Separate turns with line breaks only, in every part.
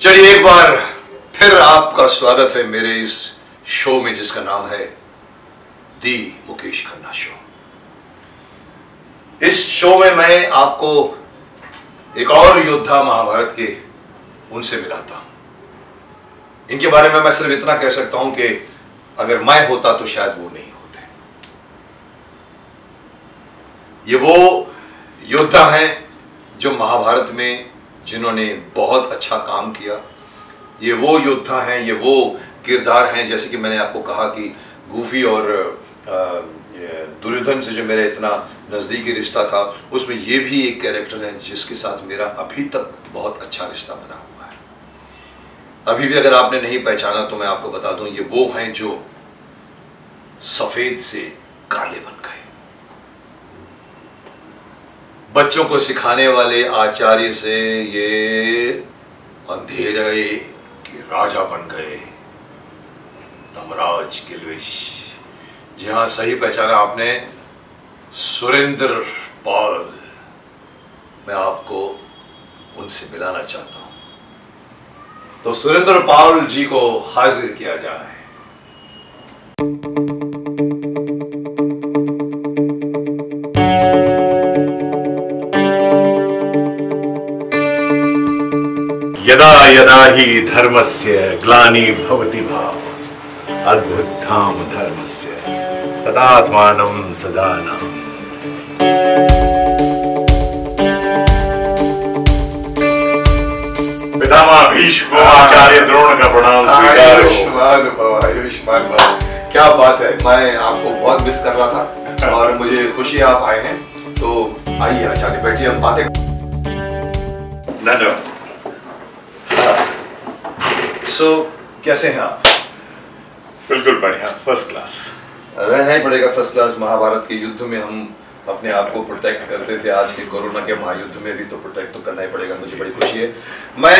चलिए एक बार फिर आपका स्वागत है मेरे इस शो में जिसका नाम है दी मुकेश खन्ना शो। इस शो में मैं आपको एक और योद्धा महाभारत के उनसे मिलाता हूँ। इनके बारे में मैं सिर्फ़ इतना कह सकता हूँ कि अगर मैं होता तो शायद वो नहीं होते। ये वो योद्धा हैं जो महाभारत में जिन्होंने बहुत अच्छा काम किया। ये वो योद्धा हैं, ये वो किरदार हैं, जैसे कि मैंने आपको कहा कि गूफी और दुर्योधन से जो मेरा इतना नज़दीकी रिश्ता था, उसमें ये भी एक कैरेक्टर है जिसके साथ मेरा अभी तक बहुत अच्छा रिश्ता बना हुआ है। अभी भी अगर आपने नहीं पहचाना तो मैं आपको बता दूँ, ये वो हैं जो सफ़ेद से काले बन गए। बच्चों को सिखाने वाले आचार्य से ये अंधेरे के राजा बन गए। धमराज किलवेश जी हाँ सही पहचाना आपने। सुरेंद्र पाल। मैं आपको उनसे मिलाना चाहता हूँ। तो सुरेंद्र पाल जी को हाजिर किया जाए।
यदा यदा ही धर्मस्य ग्लानि भवति भाव अद्भुताम धर्मस्य तदात्मानं सजाना पितामह भीष्म आचार्य द्रोण का प्रणाम स्वीकार।
आयुष्मान भव आयुष्मान भव क्या बात है मैं आपको बहुत मिस कर रहा था और मुझे खुशी आप आए हैं। तो आइए आचार्य बैठिए हम बातें
धन्यवाद
सो कैसे हैं आप?
बिल्कुल बढ़िया फ़र्स्ट क्लास
रहना ही पड़ेगा फ़र्स्ट क्लास महाभारत के युद्ध में हम अपने आप को प्रोटेक्ट करते थे। आज के कोरोना के महायुद्ध में भी तो प्रोटेक्ट तो करना ही पड़ेगा मुझे बड़ी खुशी है। मैं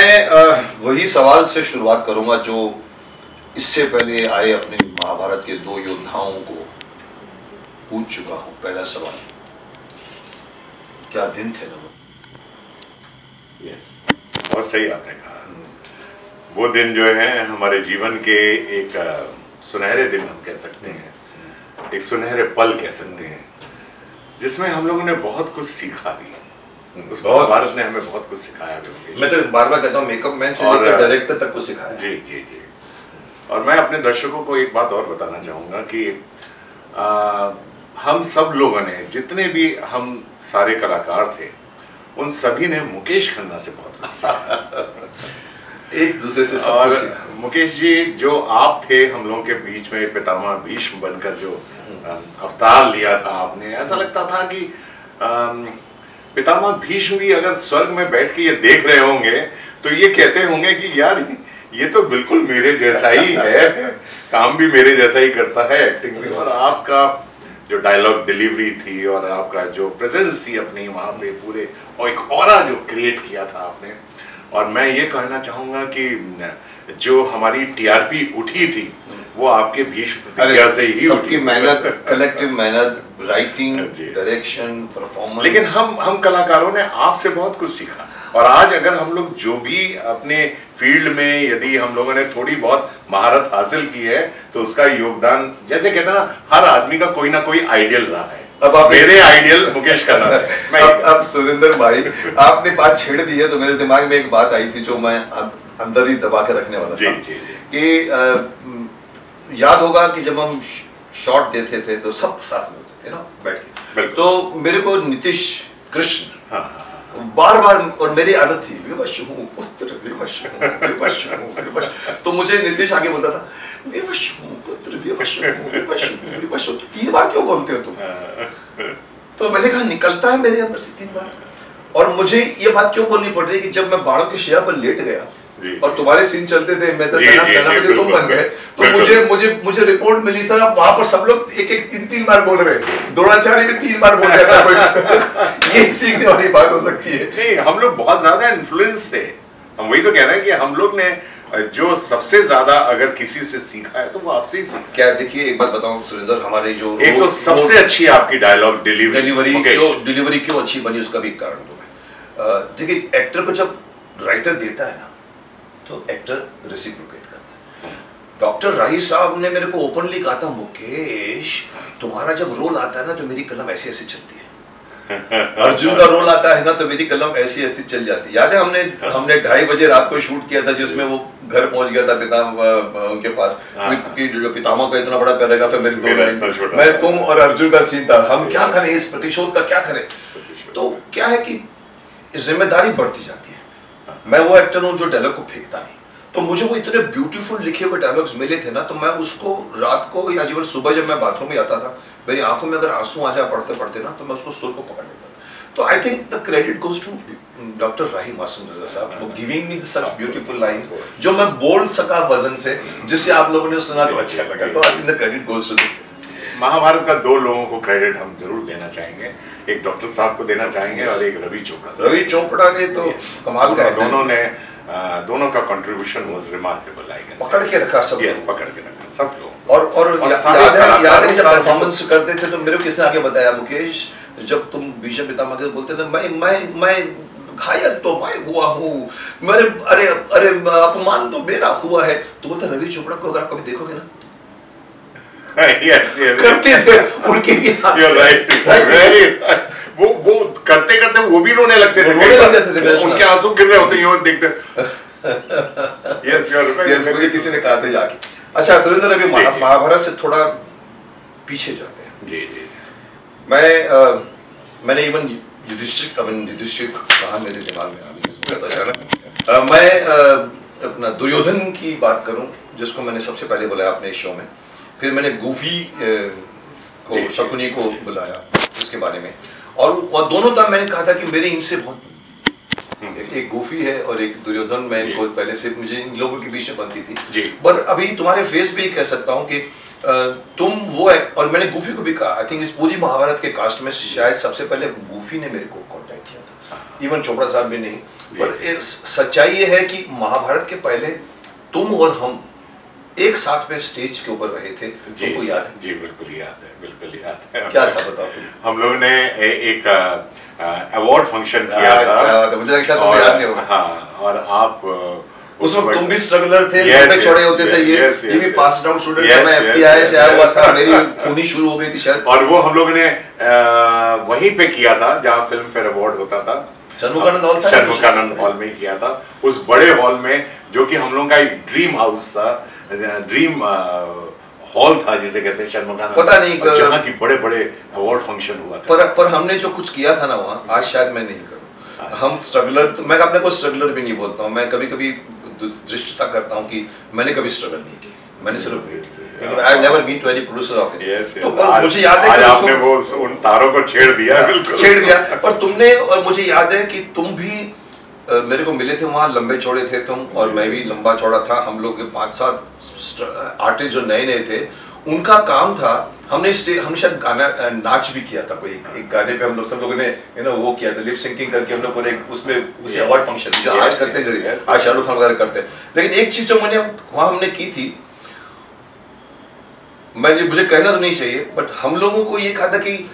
वही सवाल से शुरुआत करूँगा जो इससे पहले आए अपने महाभारत के दो योद्धाओं को पूछ चुका हूँ पहला सवाल। क्या दिन थे ना वो?
यस बहुत सही आपने कहा वो दिन जो है हमारे जीवन के एक सुनहरे दिन हम कह सकते हैं। एक सुनहरे पल कह सकते हैं जिसमें हम लोगों ने बहुत कुछ सीखा भी उस
बहुत।
भारत ने हमें बहुत कुछ सिखाया भी।
मैं तो बार बार कहता हूँ मेकअप मैन से
और,
लेकर डायरेक्टर तक को सिखाया
जी जी जी। और मैं अपने दर्शकों को एक बात और बताना चाहूँगा कि आ, हम सब लोगों ने जितने भी हम सारे कलाकार थे उन सभी ने मुकेश खन्ना से बहुत कुछ सीखा।
एक दूसरे से सब
और मुकेश जी जो आप थे हम लोगों के बीच में पितामह भीष्म बनकर जो अवतार लिया था आपने ऐसा लगता था कि पितामह भीष्म भी अगर स्वर्ग में बैठ के ये देख रहे होंगे तो ये कहते होंगे कि यार ये तो बिल्कुल मेरे जैसा ही है काम भी मेरे जैसा ही करता है एक्टिंग भी। और आपका जो डायलॉग डिलीवरी थी और आपका जो प्रेजेंस थी अपनी वहाँ पे पूरे और एक और जो क्रिएट किया था आपने और मैं ये कहना चाहूँगा कि जो हमारी टीआरपी उठी थी वो आपके भीष्म से ही
सबकी मेहनत कलेक्टिव मेहनत राइटिंग डायरेक्शन परफॉर्मेंस
लेकिन हम हम कलाकारों ने आपसे बहुत कुछ सीखा। और आज अगर हम लोग जो भी अपने फ़ील्ड में यदि हम लोगों ने थोड़ी बहुत महारत हासिल की है तो उसका योगदान जैसे कहते हैं ना हर आदमी का कोई ना कोई आइडियल रहा है।
अब आप-
मेरे आइडियल मुकेश खन्ना है।
अब अब सुरेंद्र भाई आपने बात छेड़ दी है तो मेरे दिमाग में एक बात आई थी जो मैं अब अंदर ही दबा के रखने वाला
जी,
था।
जी, जी।
कि म, याद होगा कि जब हम शॉट देते थे तो सब साथ में होते थे ना बैठ के। तो मेरे को नीतीश कृष्ण
हाँ, हाँ,
बार बार और मेरी आदत थी विवश हूँ पुत्र विवश हूँ विवश हूँ विवश। तो मुझे नीतीश आगे बोलता था विवश हूँ पुत्र विवश हूँ विवश हूँ विवश हूँ तीन बार क्यों बोलते हो तुम तो मैंने कहा निकलता है मेरे अंदर से तीन बार और मुझे ये बात क्यों बोलनी पड़ रही है कि जब मैं बाड़ों की शैया पर लेट गया और तुम्हारे सीन चलते थे मैं तो सेना
जी,
सेनापति तुम बन गए तो मुझे मुझे मुझे रिपोर्ट मिली सर वहाँ पर सब लोग एक एक तीन तीन बार बोल रहे द्रोणाचार्य भी तीन बार बोल जाता है ये सीखने वाली बात हो सकती है।
हम लोग बहुत ज़्यादा इन्फ्लुएंस थे हम वही तो कह रहे हैं कि हम लोग ने जो सबसे ज़्यादा अगर किसी से सीखा है तो वो आपसे ही सीखा।
क्या देखिए एक बात बताऊँ सुरेंद्र हमारे जो
एक तो सबसे अच्छी आपकी डायलॉग डिलीवरी
डिलीवरी। क्यों डिलीवरी क्यों अच्छी बनी उसका भी एक कारण दूँ मैं अ, देखिए एक्टर को जब राइटर देता है ना तो एक्टर रेसिप्रोकेट करता है। डॉक्टर राही साहब ने मेरे को ओपनली कहा था मुकेश तुम्हारा जब रोल आता है ना तो मेरी कलम ऐसी ऐसी चलती है। अर्जुन का रोल आता है ना तो मेरी कलम ऐसी ऐसी चल जाती है। याद है हमने हमने ढाई बजे रात को शूट किया था जिसमें वो घर पहुँच गया था पिता उनके पास।
हाँ।
कि जो पितामह का इतना बड़ा पैराग्राफ है मेरी दो
छोटा।
मैं तुम और अर्जुन का सीन था। हम क्या करें? इस प्रतिशोध का क्या करें? तो क्या है कि ज़िम्मेदारी बढ़ती जाती है। मैं वो एक्टर हूँ जो डायलॉग को फेंकता नहीं। तो मुझे वो इतने ब्यूटीफुल लिखे हुए डायलॉग्स मिले थे ना तो मैं उसको रात को या जीवन सुबह जब मैं बाथरूम में आता था मेरी आँखों में अगर आँसू आ जाए पढ़ते पढ़ते ना तो मैं उसको सुर को पकड़ लेता तो I think the credit goes to doctor Rahi Masoom Raza साहब giving me such beautiful lines जो मैं बोल सका वज़न से जिससे आप लोगों ने सुना तो अच्छा लगा। तो I think the credit goes to this
Mahabharat का दो लोगों को क्रेडिट हम ज़रूर देना चाहेंगे। एक डॉक्टर साहब को देना चाहेंगे और एक रवि चोपड़ा
रवि चोपड़ा ने तो कमाल का
दोनों दोनों ने दोनों का contribution was remarkable I can
पकड़ के रखा सब
यस पकड़ के रखा सब लोग।
और और,
और
याद है याद है जब परफॉर्मेंस करते थे तो मेरे को किसने आगे बताया? मुकेश जब तुम भीषम पितामह के बोलते थे मैं मैं मैं घायल तो मैं हुआ हूँ। मेरे अरे अरे अपमान तो मेरा हुआ है। तो बोलते रवि चोपड़ा को अगर आप कभी देखोगे ना। करते थे उनके भी
right.
Right?
वो वो करते करते वो भी रोने लगते थे
रोने लग जाते थे,
उनके आँसू गिर रहे होते यूँ देखते। यस यू आर
Yes, मुझे किसी ने कहा था जाके अच्छा सुरेंद्र अभी। महाभारत से थोड़ा पीछे जाते हैं।
जी जी।
मैं मैंने इवन युधिष्ठिर अब युधिष्ठिर कहा मेरे दिमाग में आ मैं अपना दुर्योधन की बात करूँ जिसको मैंने सबसे पहले बुलाया अपने शो में। फिर मैंने गूफी को शकुनी को बुलाया इसके बारे में। और और दोनों तब मैंने कहा था कि मेरे इनसे बहुत एक, एक गूफी है और एक दुर्योधन। मैं इनको पहले से मुझे इन लोगों के बीच में बनती थी। पर अभी तुम्हारे फेस पे कह सकता हूँ कि तुम वो है और मैंने गूफी को भी कहा आई थिंक इस पूरी महाभारत के कास्ट में शायद सबसे पहले गूफी ने मेरे को कांटेक्ट किया था। इवन चोपड़ा साहब भी नहीं। पर सच्चाई ये है कि महाभारत के पहले तुम और हम एक साथ में स्टेज के ऊपर रहे थे
जी
तुमको याद है?
जी बिल्कुल याद है बिल्कुल याद है।
क्या था बताओ
हम लोगों ने ए, एक अवार्ड फ़ंक्शन किया था।
मुझे लगता है तुम्हें याद नहीं होगा।
हाँ और आप
उस वक्त तुम भी स्ट्रगलर थे
Yes, yes,
चौड़े होते थे ये
yes,
ये भी पास आउट स्टूडेंट
yes,
था मैं
yes,
से आया हुआ था मेरी खूनी शुरू हो गई थी शायद।
और वो हम लोगों ने वहीं पे किया था जहाँ फ़िल्म फेयर अवार्ड होता था।
षणमुखानंद हॉल था
षणमुखानंद हॉल में किया था। उस बड़े हॉल में जो कि हम लोगों का एक ड्रीम हाउस था ड्रीम हॉल था जिसे कहते हैं षणमुखानंद
पता नहीं,
जहाँ की बड़े बड़े अवार्ड फ़ंक्शन हुआ
पर पर हमने जो कुछ किया था ना वहाँ आज शायद मैं नहीं करूँ। हम स्ट्रगलर तो मैं अपने को स्ट्रगलर भी नहीं बोलता हूँ। मैं कभी कभी दृष्टता करता हूँ कि मैंने कभी स्ट्रगल नहीं की मैंने सिर्फ़ वेट किया। I never been to any producer office तो पर मुझे याद है कि
आपने वो उन तारों को छेड़ दिया बिल्कुल।
छेड़ दिया। पर तुमने और मुझे याद है कि तुम भी मेरे को मिले थे वहाँ लंबे चौड़े थे तुम और मैं भी लंबा चौड़ा था। हम लोग के पाँच सात आर्टिस्ट जो नए नए थे उनका काम था हमने हमने शायद गाना नाच भी किया था कोई एक, एक गाने पे हम लोग सब लोगों ने यू नो वो किया था लिप सिंकिंग करके हम लोग पूरे उसमें उसे अवार्ड फ़ंक्शन जो आज करते हैं. आज शाहरुख खान वगैरह करते हैं। लेकिन एक चीज़ जो मैंने वहाँ हमने की थी मैं मुझे कहना तो नहीं चाहिए बट हम लोगों को ये कहा था कि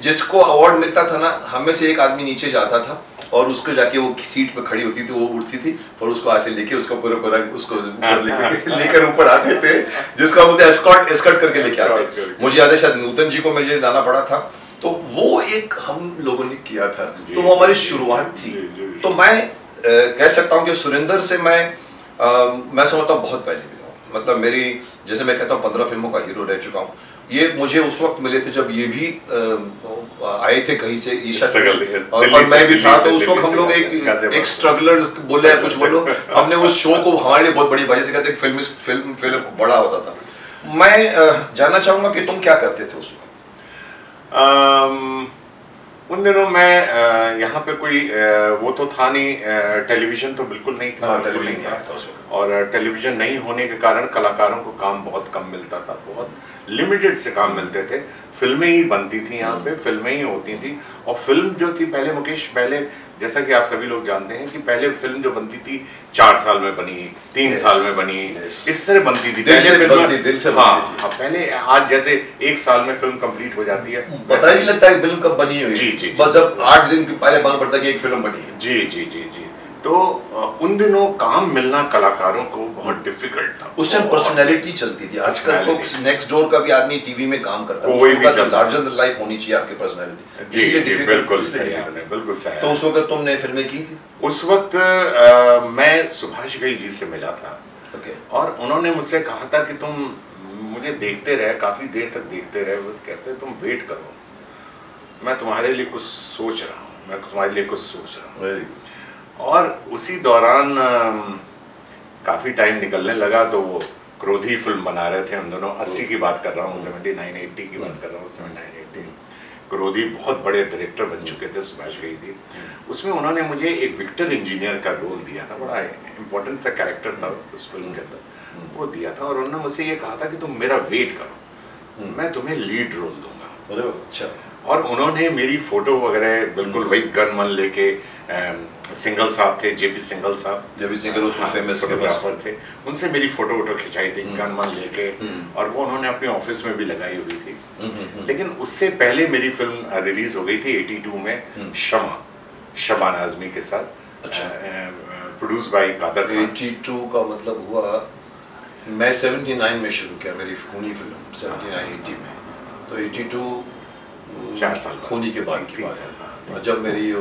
जिसको अवार्ड मिलता था ना हमें से एक आदमी नीचे जाता था। और उसको जाके वो सीट पे खड़ी होती थी वो उठती थी और उसको ऐसे लेके उसका पूरा पूरा उसको लेकर ऊपर आते थे जिसको बोलते एस्कॉट एस्कॉट करके लेके आते मुझे याद है शायद नूतन जी को मुझे जाना पड़ा था। तो वो एक हम लोगों ने किया था। तो वो हमारी शुरुआत थी। तो मैं कह सकता हूँ कि सुरेंद्र से मैं मैं समझता हूँ बहुत पहले मिला हूँ। मतलब मेरी जैसे मैं कहता हूँ पंद्रह फ़िल्मों का हीरो रह चुका हूँ। ये मुझे उस वक्त मिले थे जब ये भी आए थे कहीं से
yes,
और, और मैं भी था तो उस वक्त हम लोग एक। एक स्ट्रगलर्स बोले या कुछ बोलो। हमने उस शो को हमारे लिए बहुत बड़ी भाई से कहते फ़िल्म फ़िल्म फ़िल्म बड़ा होता था। मैं जानना चाहूँगा कि तुम क्या करते थे उस वक्त?
उन दिनों मैं यहाँ पे कोई वो तो था नहीं टेलीविज़न तो बिल्कुल नहीं था
हाँ, टेलीविज़न
नहीं
नहीं था।
और टेलीविज़न नहीं होने के कारण कलाकारों को काम बहुत कम मिलता था बहुत लिमिटेड से काम मिलते थे। फ़िल्में ही बनती थी यहाँ पे फ़िल्में ही होती थी। और फ़िल्म जो थी पहले मुकेश पहले जैसा कि आप सभी लोग जानते हैं कि पहले फ़िल्म जो बनती थी चार साल में बनी तीन
Yes,
साल में बनी
yes.
इस तरह बनती थी।
दिल से बनती, दिल से
हाँ
बनती
हाँ, पहले आज जैसे एक साल में फ़िल्म कंप्लीट हो जाती है।
पता ही नहीं लगता है फ़िल्म कब बनी हुई
जी, जी।
बस अब आठ दिन के पहले मालूम पड़ता है कि एक फ़िल्म बनी है।
जी जी जी जी। तो उन दिनों काम मिलना कलाकारों को बहुत डिफ़िकल्ट था।
उस टाइम पर्सनैलिटी चलती थी। आजकल तो नेक्स्ट डोर का भी आदमी टीवी में काम करता है कोई भी लार्जर देन लाइफ होनी चाहिए आपकी पर्सनैलिटी
जी, बिल्कुल सही आपने बिल्कुल सही
तो उस वक्त तुमने फ़िल्में की थी?
उस वक्त मैं सुभाष गई जी से मिला था।
ओके
और उन्होंने मुझसे कहा था कि तुम मुझे देखते रहे काफ़ी देर तक देखते रहे। वो कहते तुम वेट करो। मैं तुम्हारे लिए कुछ सोच रहा हूँ। मैं तुम्हारे लिए कुछ सोच रहा हूँ। और उसी दौरान काफ़ी टाइम निकलने लगा तो वो क्रोधी फ़िल्म बना रहे थे हम दोनों। अस्सी की बात कर रहा हूँ सेवेंटी नाइन एट्टी की बात कर रहा हूँ सेवन नाइन एट्टी क्रोधी बहुत बड़े डायरेक्टर बन चुके थे सुभाष गई थी उसमें उन्होंने मुझे एक विक्टर इंजीनियर का रोल दिया था बड़ा इंपॉर्टेंट सा कैरेक्टर था उस फ़िल्म के अंदर। वो दिया था और उन्होंने मुझसे ये कहा था कि तुम मेरा वेट करो मैं तुम्हें लीड रोल दूँगा।
अच्छा।
और उन्होंने मेरी फ़ोटो वगैरह बिल्कुल वही गन मन लेके सिंगल साहब थे जेपी सिंगल साहब।
जेपी सिंगल उसमें फ़ेमस
फोटोग्राफर थे उनसे मेरी फ़ोटो वोटो खिंचाई थी गन मन लेके।
हम्म।
और वो उन्होंने अपने ऑफ़िस में भी लगाई हुई थी।
हम्म,
लेकिन उससे पहले मेरी फ़िल्म रिलीज़ हो गई थी 82 में शमा शमा नाजमी के साथ।
अच्छा।
प्रोड्यूस बाय कादर
82 का मतलब हुआ मैं 79 में शुरू किया मेरी खूनी फ़िल्म 79 80 में। तो 82
चार साल
खूनी के बाद की बात है। जब मेरी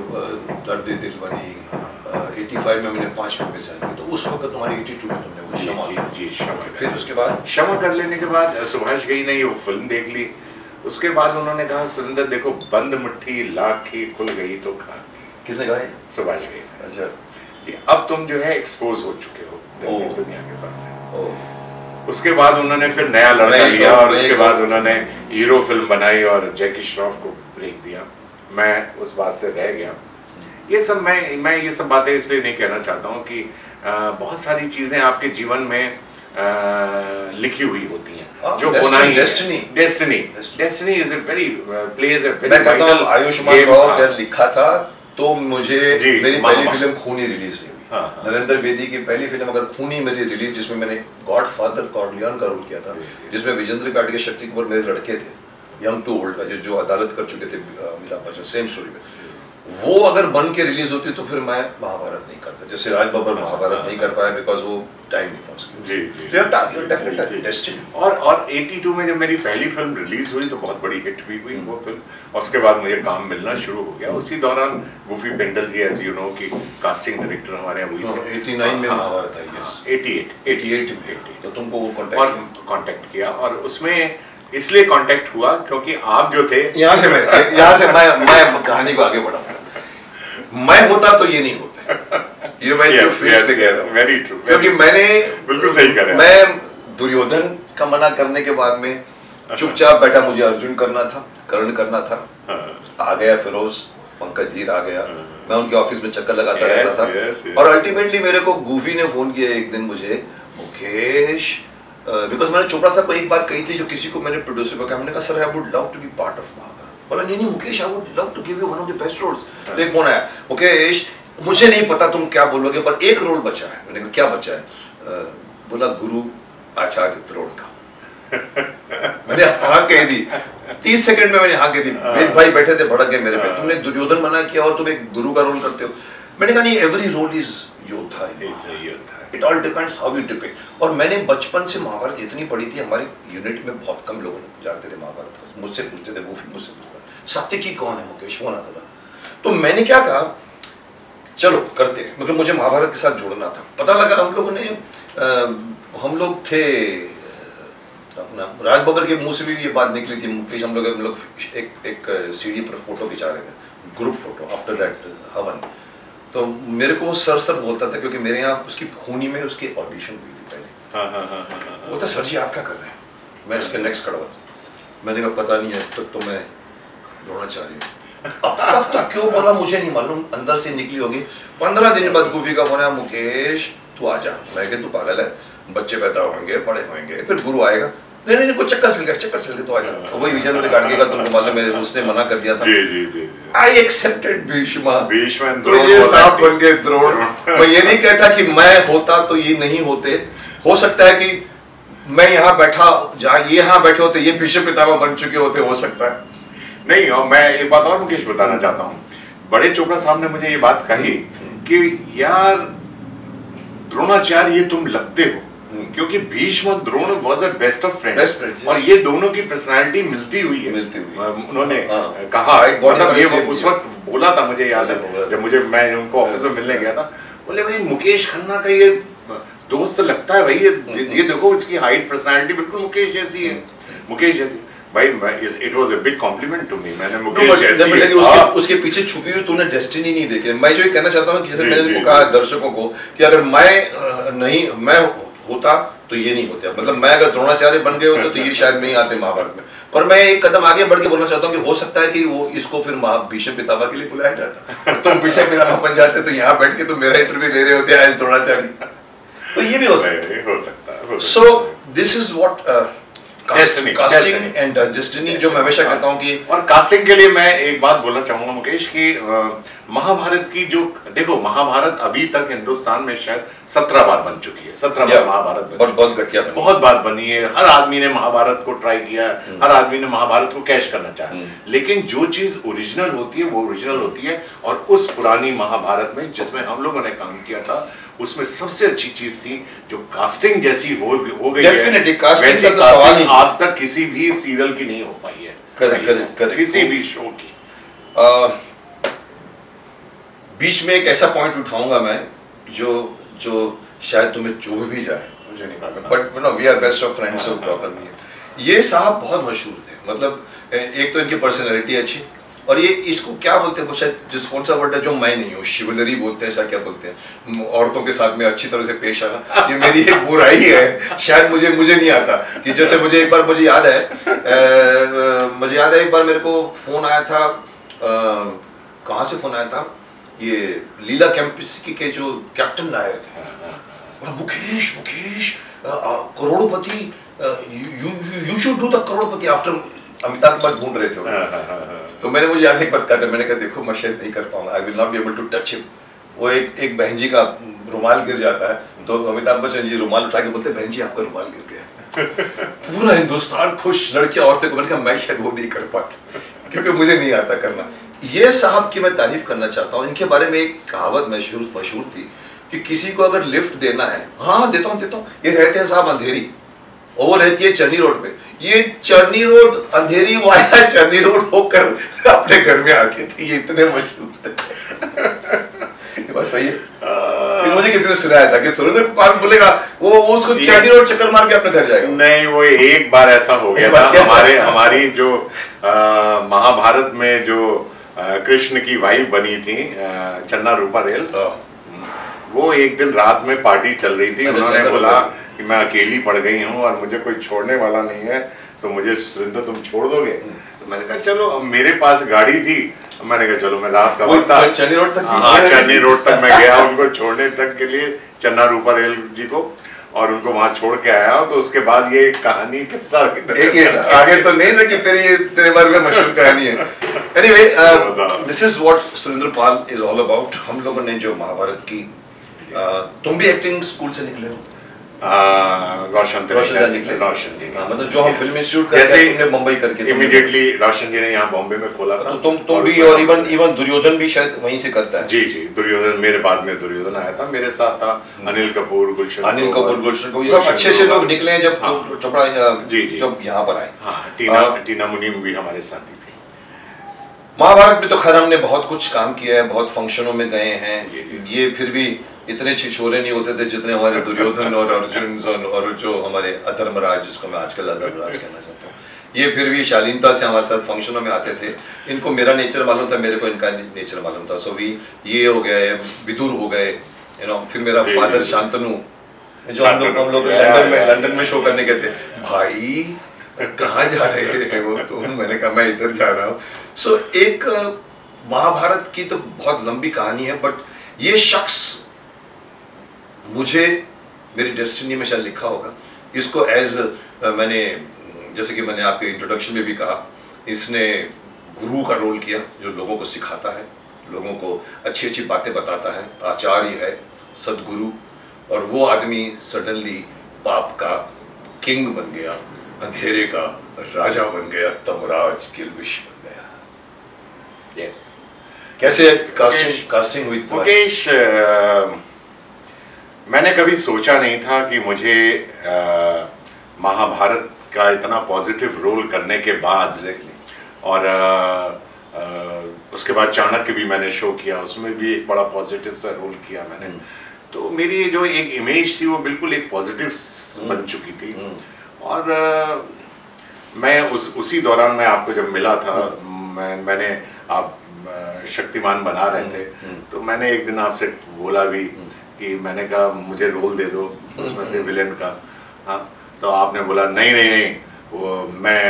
दर्द दिल बनी एटी फाइव में मैंने पाँच फ़िल्में साइन की तो उस वक्त तुम्हारी एटी टू में तुमने वो क्षमा
जी जी क्षमा
फिर उसके बाद?
क्षमा कर लेने के बाद सुभाष गई ने वो फ़िल्म देख ली। उसके बाद उन्होंने कहा सुंदर देखो बंद मुट्ठी लाख की खुल गई तो खा
किसने कहा
सुभाष गई
अच्छा।
अब तुम जो है एक्सपोज हो चुके हो दुनिया के
सामने।
उसके बाद उन्होंने फिर नया लड़का लिया और उसके बाद उन्होंने हीरो फ़िल्म बनाई और जैकी श्रॉफ को ब्रेक दिया। मैं उस बात से रह गया। ये सब मैं मैं ये सब बातें इसलिए नहीं कहना चाहता हूँ कि आ, बहुत सारी चीज़ें आपके जीवन में आ, लिखी हुई होती हैं
हाँ,
जो होना ही।
Destiny
destiny destiny is a very plays very
मैं कहता हूँ आयुष्मान राव ने लिखा था तो मुझे मेरी पहली फ़िल्म खूनी रिलीज़ हुई। हाँ, हाँ। नरेंद्र बेदी की पहली फ़िल्म अगर खूनी मेरी रिलीज़ जिसमें मैंने गॉड फादर कॉर्लियन का रोल किया था जिसमें विजेंद्र काट के शक्ति कपूर मेरे लड़के थे यंग टू ओल्ड का जो जो अदालत कर चुके थे अमिताभ बच्चन सेम स्टोरी में वो अगर बन के रिलीज़ होती तो फिर मैं महाभारत नहीं करता। जैसे राज बब्बर महाभारत नहीं कर पाया बिकॉज़ वो टाइम नहीं पहुँच
जी जी। तो और और 82 में जब मेरी पहली फ़िल्म रिलीज़ हुई तो बहुत बड़ी हिट भी हुई वो फ़िल्म उसके बाद मुझे काम मिलना शुरू हो गया। उसी दौरान Gufi Paintal ji as you know की कास्टिंग डायरेक्टर हमारे यहाँ हुई
थे। 89 में हाँ, महाभारत आई यस
88 88
में तो तुमको वो
कांटेक्ट किया। और उसमें इसलिए कांटेक्ट हुआ क्योंकि आप जो थे
यहाँ से मैं यहाँ से मैं मैं कहानी को आगे बढ़ा मैं होता तो ये नहीं होता। ये मैं
yes, फेस yes, पे गया था वेरी ट्रू
क्योंकि मैंने
बिल्कुल सही करें
मैं दुर्योधन का मना करने के बाद में अच्छा। चुपचाप बैठा मुझे अर्जुन करना था कर्ण करना था। हाँ। आ गया फिरोज पंकज धीर आ गया। हाँ। मैं उनके ऑफ़िस में चक्कर लगाता रहता था। और अल्टीमेटली मेरे को गूफी ने फ़ोन किया एक दिन मुझे मुकेश बिकॉज़ मैंने चोपड़ा साहब को एक बात कही थी जो किसी को मैंने प्रोड्यूसर को कहा मैंने कहा sir I would love to be part of Mahabharat बोला नहीं नहीं Mukesh I would love to give you one of the best roles तो एक फ़ोन आया मुकेश मुझे नहीं पता तुम क्या बोलोगे पर एक रोल बचा है. मैंने कहा क्या बचा है? बोला गुरु आचार्य द्रोण का। मैंने हाँ कह दी। तीस सेकंड में मैंने हाँ कह दी। हाँ। वेद भाई बैठे थे भड़क गए मेरे पे। हाँ। तुमने दुर्योधन मना किया और तुम एक गुरु का रोल करते हो। मैंने कहा नहीं एवरी रोल इज़ योद्धा। It all depends how you depict और मैंने बचपन से महाभारत इतनी पढ़ी थी हमारे यूनिट में बहुत कम लोग जानते थे महाभारत मुझसे पूछते थे गोफी मुझसे पूछते सत्यकी कौन है मुकेश? वो आता था तो मैंने क्या कहा चलो करते हैं। मतलब मुझे महाभारत के साथ जोड़ना था। पता लगा हम लोगों ने आ, हम लोग थे अपना राज बबर के मुँह से भी ये बात निकली थी मुकेश हम लोग हम लोग एक एक सीढ़ी पर फ़ोटो खिंचा रहे थे ग्रुप फ़ोटो आफ्टर दैट हवन। तो मेरे को वो सर सर बोलता था क्योंकि मेरे यहाँ उसकी खूनी में उसकी ऑडिशन हुई थी पहले।
हाँ, हाँ, हाँ,
बोलता सर जी आप क्या कर रहे हैं? मैं इसके नेक्स्ट खड़ा मैंने कहा पता नहीं है तक तो, मैं तो मैं द्रोणाचार्य हूँ। अब तक तो क्यों बोला मुझे नहीं मालूम। अंदर से निकली होगी। पंद्रह दिन बाद गुफी का फ़ोन मुकेश तू आ जा। मैं तू पागल है बच्चे पैदा होंगे बड़े होंगे फिर गुरु आएगा। नहीं नहीं कुछ चक्कर चल गया चक्कर चल गया तो आ तो वही विजेंद्र गाड़गे का तुमको मालूम है उसने मना कर दिया था।
जी जी जी
आई एक्सेप्टेड भीष्मा
भीष्मा
तो ये सांप बन गए द्रोण। मैं ये नहीं कहता कि मैं होता तो ये नहीं होते। हो सकता है कि मैं यहाँ बैठा जहाँ ये यहाँ बैठे होते ये भीष्म पितामह बन चुके होते हो सकता है।
नहीं और मैं एक बात और मुकेश बताना चाहता हूँ। बड़े चोपड़ा साहब ने मुझे ये बात कही कि यार द्रोणाचार्य ये तुम लगते हो। क्योंकि भीष्म और Drona was a best of friend
friends, yes.
और ये दोनों की पर्सनालिटी मिलती हुई है।
मिलती हुई
उन्होंने
हाँ।
कहा
body
मतलब ये उस वक्त बोला था मुझे याद है जब मुझे मैं उनको ऑफ़िस में मिलने गया था। बोले भाई मुकेश खन्ना का ये दोस्त लगता है भाई ये ये देखो इसकी हाइट पर्सनालिटी बिल्कुल मुकेश जैसी है। मुकेश जैसी। भाई it was a big compliment to me मैंने मुकेश
but
जैसी
लेकिन
हाँ,
उसके उसके पीछे छुपी हुई तूने डेस्टिनी नहीं देखी। मैं जो ये कहना चाहता हूँ कि जैसे मैंने कहा दर्शकों को कि अगर मैं नहीं मैं होता तो ये नहीं होता। मतलब मैं अगर द्रोणाचार्य बन गए होते तो ये शायद नहीं आते महाभारत में। पर मैं एक कदम आगे बढ़ के बोलना चाहता हूँ कि हो सकता है कि वो इसको फिर भीषम पितामह के लिए बुलाया जाता। तुम भीष्म पितामह बन जाते तो यहाँ बैठ के तुम मेरा इंटरव्यू ले रहे होते आज द्रोणाचार्य। तो ये भी हो सकता
हो। सकता है
so this is what
Destiny,
casting and destiny जो मैं हमेशा कहता हूँ कि
और कास्टिंग के लिए मैं एक बात बोलना चाहूँगा मुकेश कि महाभारत की जो देखो महाभारत अभी तक हिंदुस्तान में शायद सत्रह बार बन चुकी है सत्रह बार महाभारत
बहुत बहुत घटिया
बहुत बार बनी है हर आदमी ने महाभारत को ट्राई किया है हर आदमी ने महाभारत को कैश करना चाहा। लेकिन जो चीज़ ओरिजिनल होती है वो ओरिजिनल होती है और उस पुरानी महाभारत में जिसमें हम लोगों ने काम किया था उसमें सबसे अच्छी चीज़ थी जो कास्टिंग जैसी हो हो गई
Definitely,
है
casting
वैसी
का तो सवाल ही-
आज तक किसी भी सीरियल की नहीं हो पाई है।
Correct, correct, correct.
किसी भी शो की।
बीच में एक ऐसा पॉइंट उठाऊँगा मैं जो जो शायद तुम्हें चुभ भी जाए मुझे नहीं मालूम। But no we are best of friends so problem नहीं है। ये साहब बहुत मशहूर थे। मतलब एक तो इनकी पर्सनैलिटी अच्छी और ये इसको क्या बोलते हैं? वो शायद जिस कौन सा वर्ड है जो मैं नहीं हूँ शिवलरी बोलते हैं ऐसा क्या बोलते हैं? औरतों के साथ में अच्छी तरह से पेश आना ये मेरी एक बुराई है। शायद मुझे मुझे नहीं आता। कि जैसे मुझे एक बार मुझे याद है अ, मुझे याद है एक बार मेरे को फ़ोन आया था कहाँ से फ़ोन आया था? ये लीला कैंपस के जो कैप्टन नायर थे। और Mukesh Mukesh uh, uh, crorepati you you should do the crorepati after Amitabh Bachchan ढूंढ रहे थे। वो। तो मैंने मुझे याद एक बात कहा था मैंने कहा देखो मैं शायद नहीं कर पाऊँगा। I will not be able to touch him वो एक एक बहन जी का रुमाल गिर जाता है। तो अमिताभ बच्चन जी रुमाल उठा के बोलते बहन जी आपका रुमाल गिर गया पूरा हिंदुस्तान खुश लड़कियाँ औरतें को। मैंने कहा मैं शायद वो नहीं कर पाता क्योंकि मुझे नहीं आता करना। ये साहब की मैं तारीफ़ करना चाहता हूँ। इनके बारे में एक कहावत मशहूर मशहूर थी कि किसी को अगर लिफ्ट देना है हाँ हाँ, देता हूँ देता हूँ। ये रहते हैं साहब अंधेरी। और वो रहती है चरनी रोड पे। ये चरनी रोड अंधेरी वाया चरनी रोड होकर अपने घर में आते थे ये इतने मशहूर थे। ये सही है। ये मुझे किसी ने सुनाया था कि सुरेंद्र कुमार बोलेगा वो वो उसको
ये-
चरनी रोड चक्कर मार के अपने घर जाएगा।
नहीं वो एक बार ऐसा हो गया था हमारे हमारी जो महाभारत में जो कृष्ण की वाइफ बनी थी चन्ना रूपा रेल
हाँ।
वो एक दिन रात में पार्टी चल रही थी
अच्छा,
उन्होंने बोला कि मैं अकेली पड़ गई हूँ और मुझे कोई छोड़ने वाला नहीं है तो मुझे सुरेंद्र तुम छोड़ दोगे? तो मैंने कहा चलो अब मेरे पास गाड़ी थी। मैंने कहा चलो मैं रात का
चन्नी रोड तक
हाँ चन्नी रोड तक मैं गया उनको छोड़ने तक के लिए चन्ना रूपा रेल जी को और उनको वहाँ छोड़ के आया तो उसके बाद ये कहानी किस्सा
आगे तो नहीं कि तेरी तेरे बारे में मशहूर कहानी है। Anyway this is what Surendra Pal is all about हम लोगों ने जो महाभारत की uh, तुम भी एक्टिंग स्कूल से निकले हो।
रोशन
रोशन जी
रोशन जी
हाँ, मतलब जो हम फ़िल्म इंस्टीट्यूट
जैसे
मुंबई करके
इमीडिएटली रोशन जी ने यहाँ बॉम्बे में खोला था।
तो तुम तुम भी और इवन इवन दुर्योधन भी शायद वहीं से करता है।
जी जी दुर्योधन मेरे बाद में दुर्योधन आया था मेरे साथ था अनिल कपूर गुलशन
अनिल कपूर गुलशन को सब अच्छे अच्छे लोग निकले हैं जब
हाँ।
चोपड़ा
जी, जी।
जब यहाँ पर आए।
हाँ टीना टीना मुनीम भी हमारे साथी थी।
महाभारत में तो खैर हमने बहुत कुछ काम किया है बहुत फंक्शनों में गए हैं। ये फिर भी इतने छिछोरे नहीं होते थे जितने हमारे दुर्योधन और अर्जुन और, और जो हमारे अधर्मराज जिसको मैं आजकल अधर्मराज कहना चाहता हूँ। ये फिर भी शालीनता से हमारे साथ फंक्शनों में आते थे। इनको मेरा नेचर मालूम था मेरे को इनका नेचर मालूम था। सो भी ये हो गए विदुर हो गए यू नो फिर मेरा फादर शांतनु जो हम लोग हम लोग लंदन में लंदन में शो करने गए थे। भाई कहाँ जा रहे हैं वो तो मैंने कहा मैं इधर जा रहा हूँ। सो एक महाभारत की तो बहुत लंबी कहानी है बट ये शख्स मुझे मेरी डेस्टिनी में शायद लिखा होगा। इसको एज मैंने जैसे कि मैंने आपके इंट्रोडक्शन में भी कहा इसने गुरु का रोल किया जो लोगों को सिखाता है लोगों को अच्छी अच्छी बातें बताता है आचार्य है सदगुरु और वो आदमी सडनली पाप का किंग बन गया अंधेरे का राजा बन गया तमराज किलबिश बन गया
यस
कैसे कास्टिंग कास्टिंग हुई
मुकेश मैंने कभी सोचा नहीं था कि मुझे महाभारत का इतना पॉजिटिव रोल करने के बाद और अ, अ, उसके बाद चाणक्य भी मैंने शो किया उसमें भी एक बड़ा पॉजिटिव सा रोल किया मैंने।
हम्म।
तो मेरी जो एक इमेज थी वो बिल्कुल एक पॉजिटिव बन चुकी थी।
हम्म।
और अ, मैं उस उसी दौरान मैं आपको जब मिला था मैं मैंने आप शक्तिमान बना रहे थे।
हम्म।
तो मैंने एक दिन आपसे बोला भी कि मैंने कहा मुझे रोल दे दो उसमें से विलेन का. हाँ तो आपने बोला नहीं नहीं नहीं वो मैं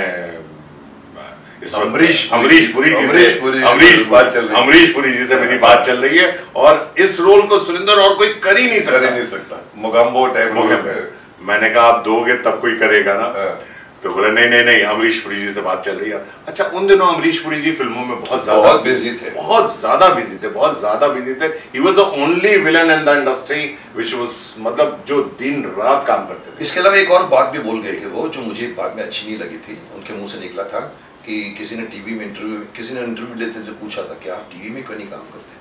अमरीश
अमरीश पुरी जी से अमरीश
बात चल रही है।
अमरीश पुरी जी से मेरी बात चल रही है और इस रोल को सुरेंद्र और कोई कर ही नहीं सकता।
नहीं सकता। मोगम्बो टाइप
मैंने कहा आप दोगे तब कोई करेगा ना।
हाँ।
तो बोला नहीं नहीं नहीं अमरीश पुरी जी से बात चल रही है। अच्छा उन दिनों अमरीश पुरी जी फ़िल्मों में बहुत ज़्यादा
बहुत busy थे।
बहुत ज़्यादा बिज़ी थे बहुत ज़्यादा बिज़ी थे। He was the only villain in the industry which was मतलब जो दिन रात काम करते थे।
इसके अलावा एक और बात भी बोल गए थे वो जो मुझे बाद में अच्छी नहीं लगी थी। उनके मुँह से निकला था कि किसी ने टीवी में इंटरव्यू किसी ने इंटरव्यू लेते थे पूछा था कि आप टीवी में क्यों नहीं काम करते?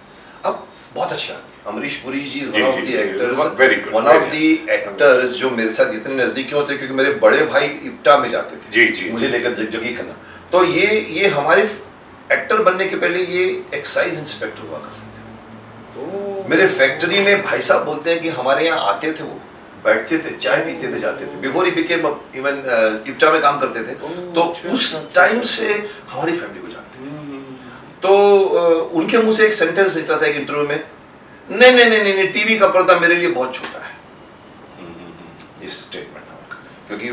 अब बहुत अच्छा। Amrish Puri ji one of the actors one of the actors जो मेरे साथ इतने नजदीकी होते क्योंकि मेरे बड़े भाई इप्टा में जाते थे।
जी, जी,
मुझे लेकर जग- खन्ना तो ये ये हमारे एक्टर बनने के पहले ये एक्साइज इंस्पेक्टर हुआ करते थे।
तो
मेरे फैक्ट्री में भाई साहब बोलते हैं कि हमारे यहाँ आते थे वो बैठते थे चाय पीते थे जाते थे। Before he became even IPTA में काम करते थे। तो
अच्छा,
उस
अच्छा,
टाइम
अच्छा।
से हमारी फैमिली को तो उनके मुँह से एक सेंटेंस निकला था एक इंटरव्यू में नहीं नहीं नहीं नहीं टीवी का पर्दा मेरे लिए बहुत छोटा है। ये स्टेटमेंट था क्योंकि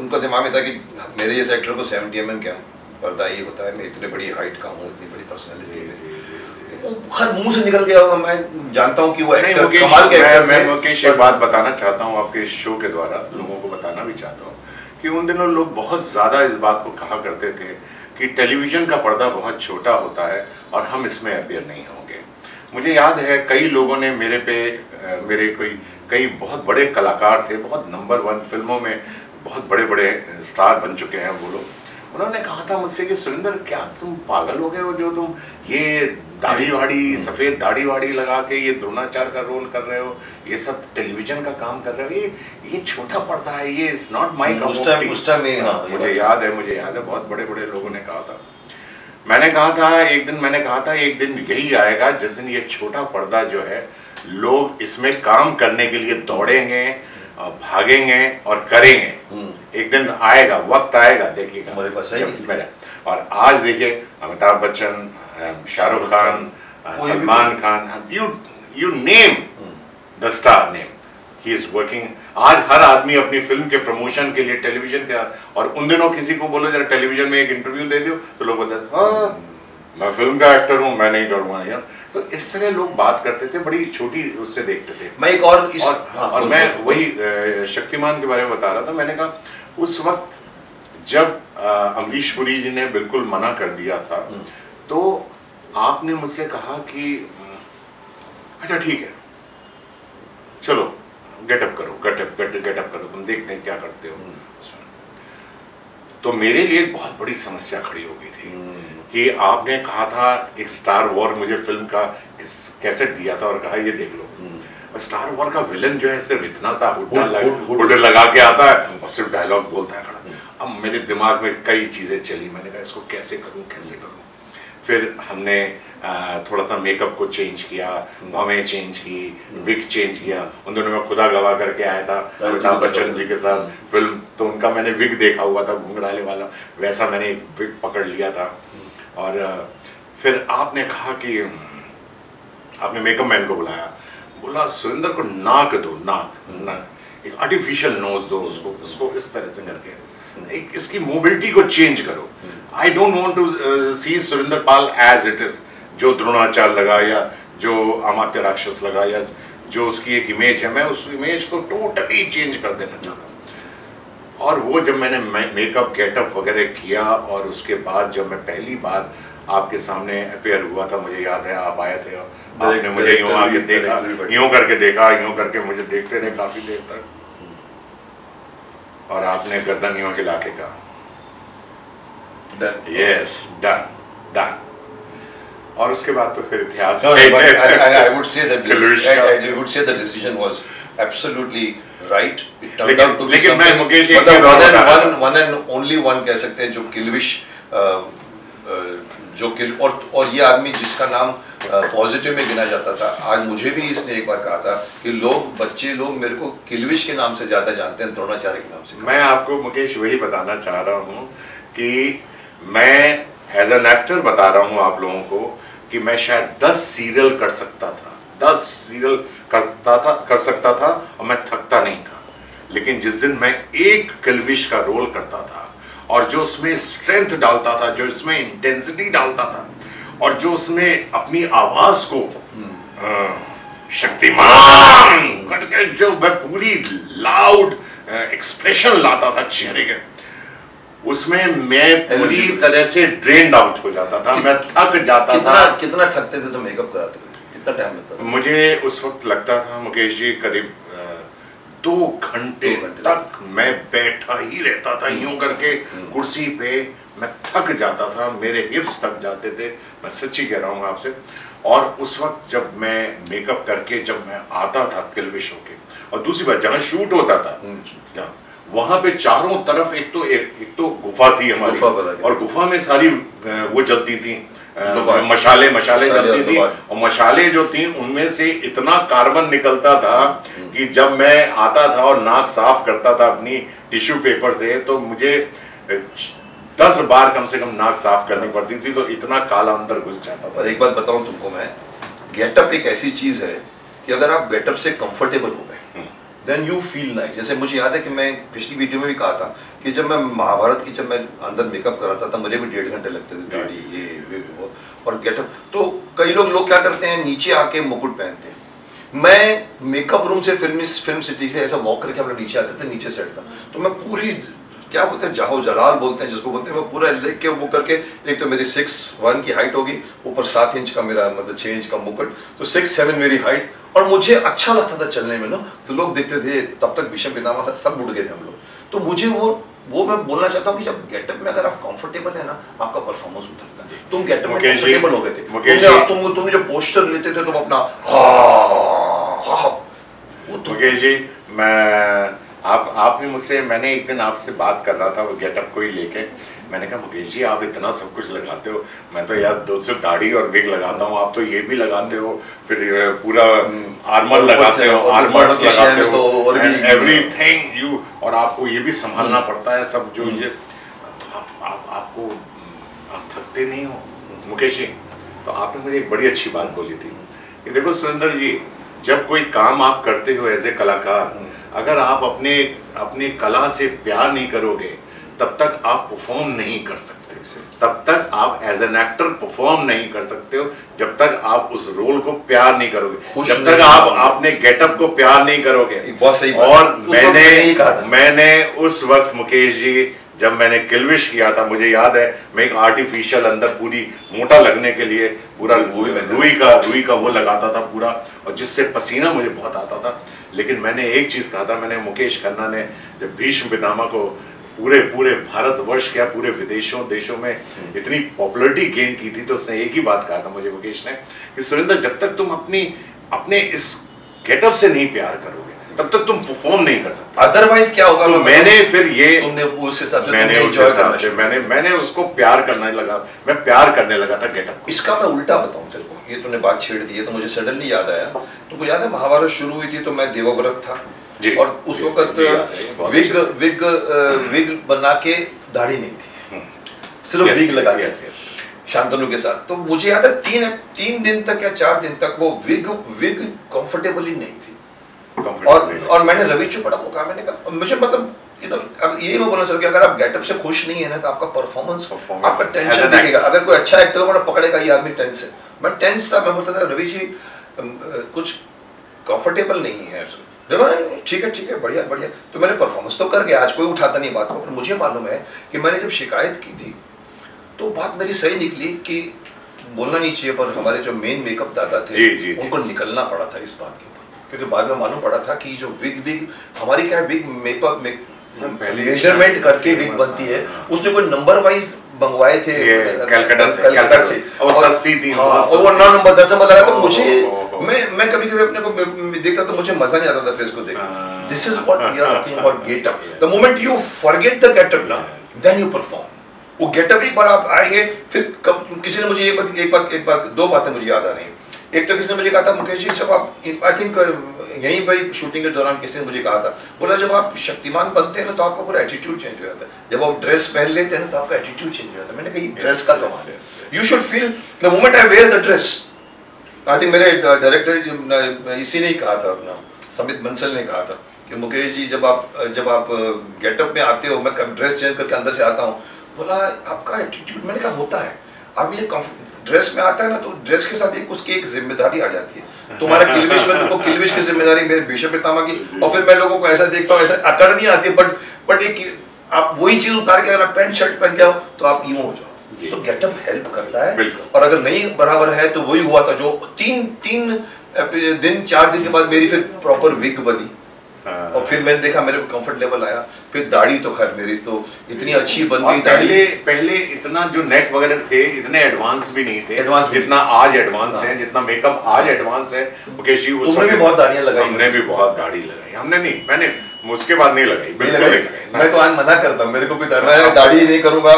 उनका दिमाग में था कि मेरे जैसे एक्टर को सेवेंटी एम क्या पर्दा ये होता है मैं इतनी बड़ी हाइट का हूँ इतनी बड़ी पर्सनैलिटी है मेरी। खैर मुँह से निकल गया होगा मैं जानता हूँ कि वो एक्टर कमाल के एक्टर
मैं मुकेश एक बात बताना चाहता हूँ आपके शो के द्वारा लोगों को बताना भी चाहता हूँ कि उन दिनों लोग बहुत ज़्यादा इस बात को कहा करते थे कि टेलीविज़न का पर्दा बहुत छोटा होता है और हम इसमें अपेयर नहीं होंगे। मुझे याद है, कई लोगों ने मेरे पे मेरे कोई, कई बहुत बड़े कलाकार थे, बहुत नंबर वन फ़िल्मों में बहुत बड़े बड़े स्टार बन चुके हैं वो लोग। उन्होंने कहा था मुझसे कि सुरेंद्र क्या तुम पागल हो गए हो जो तुम ये दाढ़ी वाड़ी सफ़ेद दाढ़ी वाड़ी लगा के ये द्रोणाचार्य का रोल कर रहे हो? ये सब टेलीविज़न का काम कर रहे हो? ये ये छोटा पड़ता है ये इट्स नॉट माई
हाँ
मुझे याद है मुझे याद है बहुत बड़े बड़े लोगों ने कहा था। मैंने कहा था एक दिन मैंने कहा था एक दिन यही आएगा जिस दिन ये छोटा पर्दा जो है लोग इसमें काम करने के लिए दौड़ेंगे भागेंगे और करेंगे।
हम्म।
एक दिन आएगा वक्त आएगा देखिएगा।
पास।
मेरा और आज देखिए Amitabh Bachchan Shahrukh Khan Salman Khan you you name the star name he is working आज हर आदमी अपनी फ़िल्म के प्रमोशन के लिए टेलीविज़न के और उन दिनों किसी को बोलो जरा टेलीविज़न में एक इंटरव्यू दे दो तो लोग बोलते हाँ मैं फ़िल्म का एक्टर हूँ मैं नहीं करूँगा यार। तो इस तरह लोग बात करते थे बड़ी छोटी उससे देखते थे।
मैं एक और इस
और,
हाँ,
और मैं वही शक्तिमान के बारे में बता रहा था। मैंने कहा उस वक्त जब अमरीश पुरी जी ने बिल्कुल मना कर दिया था तो आपने मुझसे कहा कि अच्छा ठीक है। चलो गेटअप करो गेटअप गेट गेटअप करो तुम देखते हैं क्या करते हो। तो मेरे लिए एक बहुत बड़ी समस्या खड़ी हो गई थी
हम्म।
कि आपने कहा था एक स्टार वॉर मुझे फ़िल्म का कैसेट दिया था और कहा ये देख लो। स्टार वॉर का विलन जो है सिर्फ़ इतना सा हुड्डा
हुड-
लग- के आता है और सिर्फ़ डायलॉग बोलता है खड़ा। अब मेरे दिमाग में कई चीज़ें चली। मैंने कहा इसको कैसे करूँ कैसे करूँ? फिर हमने थोड़ा सा मेकअप को चेंज किया भवें चेंज की विग चेंज किया। उन दोनों में खुदा गवाह करके आया था अमिताभ बच्चन जी के साथ फ़िल्म तो उनका मैंने विग देखा हुआ था घुंघराले वाला। वैसा मैंने एक विग पकड़ लिया था। और फिर आपने कहा कि आपने मेकअप मैन को बुलाया। बोला, सुरेंद्र को नाक दो, नाक नाक। एक आर्टिफिशियल नोज़ दो, उसको उसको इस तरह से करके। एक इसकी मोबिलिटी को चेंज करो। I don't want to see Surendra Pal as it is जो द्रोणाचार्य लगा या जो अमात्य राक्षस लगा या जो उसकी एक इमेज है, मैं उस इमेज को टोटली चेंज कर देना चाहता हूँ। और वो जब मैंने मेकअप गेटअप वगैरह किया और उसके बाद जब मैं पहली बार आपके सामने अपेयर हुआ था, मुझे याद है, आप आए थे और ने मुझे देखा यूँ करके देखा मुझे देखते रहे काफ़ी देर तक। और आपने गर्दन यूँ हिला के कहा यस डन डन और उसके बाद तो फिर इतिहास
I would say that I would say the decision
was
absolutely right it
turned out
to
Mukesh
and and only one कह सकते हैं जो किलविश जो किल आदमी जिसका नाम पॉजिटिव में गिना जाता था। आज मुझे भी इसने एक बार कहा था कि लोग, बच्चे लोग मेरे को किलविश के नाम से ज़्यादा जानते हैं, द्रोणाचार्य के नाम से।
मैं आपको मुकेश वही बताना चाह रहा हूँ कि मैं एज एन एक्टर बता रहा हूँ आप लोगों को कि मैं शायद दस सीरियल कर सकता था। दस सीरियल करता था, कर सकता था और मैं थकता नहीं था। लेकिन जिस दिन मैं एक किलविश का रोल करता था और जो उसमें स्ट्रेंथ डालता था, जो उसमें इंटेंसिटी डालता था और जो उसमें अपनी आवाज़ को शक्तिमान करके जो मैं पूरी लाउड एक्सप्रेशन लाता था चेहरे के उसमें मैं पूरी तरह से ड्रेन आउट हो जाता था मैं थक जाता
कितना
था।
कितना थकते थे तो मेकअप कराते कितना टाइम लगता था?
मुझे उस वक्त लगता था मुकेश जी करीब दो घंटे तक मैं बैठा ही रहता था यूँ करके कुर्सी पे मैं थक जाता था मेरे हिप्स थक जाते थे। मैं सच्ची कह रहा हूँ आपसे। और उस वक्त जब मैं मेकअप करके जब मैं आता था किलविश होके और दूसरी बात जहाँ शूट होता था जहाँ वहाँ पे चारों तरफ़ एक तो एक, एक तो गुफा थी हमारी।
के।
और गुफा में सारी वो जलती थी मशाले मशाले जलती थी। और मशाले जो थी उनमें से इतना कार्बन निकलता था कि जब मैं आता था और नाक साफ़ करता था अपनी टिश्यू पेपर से तो मुझे दस बार कम से कम नाक साफ़ करनी पड़ती थी तो इतना काला अंदर घुस जाता था।
और एक बात बताऊँ तुमको मैं गेटअप एक ऐसी चीज़ है कि अगर आप गेटअप से कंफर्टेबल हो गए देन यू फील नाइस जैसे मुझे याद है कि मैं पिछली वीडियो में भी कहा था कि जब मैं महाभारत की जब मैं अंदर मेकअप कराता था मुझे भी डेढ़ घंटे लगते थे दाढ़ी ये और गेटअप। तो कई लोग लोग क्या करते हैं नीचे आके मुकुट पहनते हैं। मैं मेकअप रूम से फ़िल्म फ़िल्म सिटी से ऐसा वॉक करके हम नीचे आते थे, नीचे सेट था तो मैं पूरी क्या बोलते हैं, जाहो जलाल बोलते हैं, जिसको बोलते हैं, मैं पूरा लेग के वो करके, एक तो मेरी सिक्स वन की हाइट होगी, ऊपर सात इंच का मेरा मतलब छः इंच का मुकुट तो सिक्स सेवन मेरी हाइट और मुझे अच्छा लगता था चलने में ना तो लोग देखते थे, तब तक भीषम पितामह था, सब उठ गए थे हम लोग। तो मुझे वो वो मैं बोलना चाहता हूँ कि जब गेटअप में अगर आप कंफर्टेबल है ना आपका परफॉर्मेंस उतरता है। तुम गेटअप में कंफर्टेबल हो गए थे।
मुकेश
तुमने
जी।
तुम तुम जो पोस्टर लेते थे तुम अपना वो तो
मुकेश जी मैं आप आपने मुझसे मैंने एक दिन आपसे बात कर रहा था वो गेटअप को ही लेके। मैंने कहा मुकेश जी आप इतना सब कुछ लगाते हो। मैं तो यार दो सिर्फ़ दाढ़ी और विग लगाता हूँ आप तो ये भी लगाते हो। फिर पूरा आर्मर लगाते हो आर्मर्स
शहर
लगाते हो। एंड एवरीथिंग यू और आपको ये भी संभालना पड़ता है सब जो ये। तो आप, आप आपको आप थकते नहीं हो मुकेश? जी तो आपने मुझे एक बड़ी अच्छी बात बोली थी। कि देखो सुरेंद्र जी जब कोई काम आप करते हो एज ए कलाकार अगर आप अपने अपनी कला से प्यार नहीं करोगे तब तक आप परफॉर्म नहीं कर सकते। तब तक आप एज एन एक्टर परफॉर्म नहीं कर सकते हो जब तक आप उस रोल को प्यार नहीं करोगे। जब तक आप। अपने गेटअप को प्यार नहीं करोगे।
बहुत सही
और
मैंने।
मैंने उस वक्त मुकेश जी जब मैंने किलविश किया था मुझे याद है मैं एक आर्टिफिशियल अंदर पूरी मोटा लगने के लिए पूरा रुई का रुई का वो लगाता था पूरा और जिससे पसीना मुझे बहुत आता था। लेकिन मैंने एक चीज़ कहा था मैंने मुकेश खन्ना ने जब भीष्म पितामह को पूरे पूरे भारतवर्ष क्या पूरे विदेशों देशों में इतनी पॉपुलरिटी गेन की थी तो उसने एक ही बात कहा था मुझे मुकेश ने कि सुरेंद्र जब तक तुम अपनी अपने इस गेटअप से नहीं प्यार करोगे तब तक तुम परफॉर्म नहीं कर सकते।
अदरवाइज़ क्या होगा?
तो मैंने फिर ये
तुमने उस हिसाब से
मैंने उस हिसाब से मैंने मैंने उसको प्यार करने लगा मैं प्यार करने लगा था गेटअप
इसका मैं उल्टा बताऊँ तेरे को ये तूने बात छेड़ दी है तो मुझे सडनली याद आया तुमको याद है महाभारत शुरू हुई थी तो मैं देवव्रत था। और उस वक्त विग। विग विग बना के दाढ़ी नहीं थी। सिर्फ़
Yes,
विग लगा के. शांतनु के साथ। तो मुझे याद है तीन तीन दिन तक या चार दिन तक वो विग विग कंफर्टेबल ही नहीं थी। और और मैंने रवि चोपड़ा को कहा मैंने कहा मुझे मतलब अब यही मैं बोलना चाहता कि अगर आप गेटअप से खुश नहीं है ना तो आपका परफॉर्मेंस आपका टेंशन दिखेगा। अगर कोई अच्छा एक्टर होगा पकड़ेगा ये आदमी टेंस है। मैं टेंस था मैं बोलता था रवि जी कुछ कंफर्टेबल नहीं है देखो ठीक है ठीक है बढ़िया बढ़िया। तो मैंने परफॉर्मेंस तो कर गया आज कोई उठाता नहीं बात को। पर मुझे मालूम है कि मैंने जब शिकायत की थी तो बात मेरी सही निकली कि बोलना नहीं चाहिए पर हमारे जो मेन मेकअप दादा थे
जी, जी,
उनको जी। निकलना पड़ा था इस बात के ऊपर। क्योंकि बाद में मालूम पड़ा था कि जो विग विग हमारी क्या विग मेकअप मेज़रमेंट करके विग बनती है उसने कोई नंबर वाइज मंगवाए थे
कलकत्ता से और सस्ती थी
हाँ, और वो नौ नंबर दस नंबर लगा तो मुझे। मैं मैं कभी कभी अपने को देखता तो मुझे मज़ा नहीं आता था फेस को देख। This is what we are talking about getup the moment you forget the getup ना देन यू परफॉर्म वो गेटअप एक बार आप आएँगे फिर कब किसी ने मुझे एक बात एक बात एक बात दो बातें मुझे याद आ रही हैं। एक तो किसी ने मुझे कहा था मुकेश जी जब आप आई थिंक यहीं भाई शूटिंग के दौरान किसी ने मुझे कहा था बोला जब आप शक्तिमान बनते हैं ना तो आपका पूरा एटीट्यूड चेंज हो जाता है। जब आप ड्रेस पहन लेते हैं ना तो आपका एटीट्यूड चेंज हो जाता है। मैंने कहा ड्रेस का कमाल है। You should feel the moment I wear the dress I think मेरे डायरेक्टर इसी ने ही कहा था अपना समित बंसल ने कहा था कि मुकेश जी जब आप जब आप गेटअप में आते हो मैं ड्रेस चेंज करके अंदर से आता हूँ बोला आपका एटीट्यूड मैंने कहा होता है। अब ये ड्रेस में आता है ना तो ड्रेस के साथ एक उसकी एक ज़िम्मेदारी आ जाती है। तुम्हारा किलविश में तुमको किलविश की ज़िम्मेदारी मेरे बिशप पितामा की और फिर मैं लोगों को ऐसा देखता हूँ ऐसा अकड़ नहीं आती बट बट एक आप वही चीज़ उतार के अगर आप पैंट शर्ट पहन के आओ तो आप यूँ हो जाओ। सो गेटअप हेल्प करता है। और अगर नहीं बराबर है तो वही हुआ था जो तीन तीन दिन चार दिन के बाद मेरी फिर प्रॉपर विग बनी।
हाँ।
और फिर मैंने देखा मेरे को कंफर्ट लेवल आया। फिर दाढ़ी तो खैर मेरी तो इतनी अच्छी बन गई
पहले पहले इतना जो नेट वगैरह थे इतने एडवांस भी नहीं थे।
भी
जितना आज एडवांस
हाँ।
है जितना मेकअप आज एडवांस है मुकेश जी उस
तुमने भी बहुत दाढ़ियाँ लगाई
हमने भी बहुत दाढ़ी लगाई। हमने नहीं मैंने उसके बाद नहीं लगाई। बिल्कुल नहीं लगाई।
मैं तो आज मना करता हूँ मेरे को भी मैं दाढ़ी नहीं करूँगा।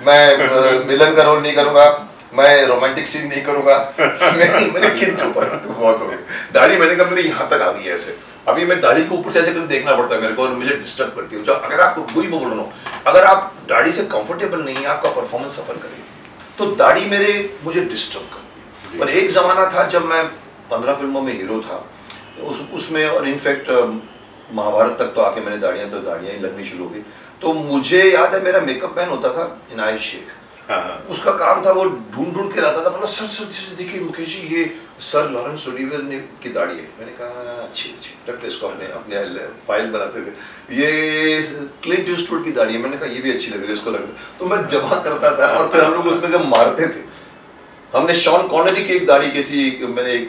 मैं विलन का रोल नहीं करूँगा मैं रोमांटिक सीन नहीं करूँगा। मैंने मैंने किंतु परंतु बहुत हो दाढ़ी मैंने कहा मेरी यहाँ तक आ गई है ऐसे। अभी मैं दाढ़ी को ऊपर से ऐसे करके देखना पड़ता है मेरे को और मुझे डिस्टर्ब करती है। अगर आपको वही मैं बोल रहा हूँ अगर आप दाढ़ी से कंफर्टेबल नहीं है आपका परफॉर्मेंस सफ़र करेगी। तो दाढ़ी मेरे मुझे डिस्टर्ब करती है। पर एक जमाना था जब मैं पंद्रह फ़िल्मों में हीरो था उस उसमें और इनफैक्ट महाभारत तक तो आके मैंने दाढ़ियाँ तो दाढ़ियाँ ही लगनी शुरू हो गई। तो मुझे याद है मेरा मेकअप मैन होता था इनायत शेख।
हाँ।
उसका काम था वो ढूंढ ढूंढ के लाता था बोला सर सर सर, देखिए मुकेश जी ये सर लॉरेंस ओलिवर ने की दाढ़ी है। मैंने कहा अच्छी अच्छी रखते इसको अपने अपने फ़ाइल बनाते थे ये क्लिंट ईस्टवुड की दाढ़ी है। मैंने कहा ये भी अच्छी लग रही है इसको दो तो मैं जमा करता था और फिर हम लोग उसमें से मारते थे। हमने शॉन कॉनरी की एक दाढ़ी किसी मैंने एक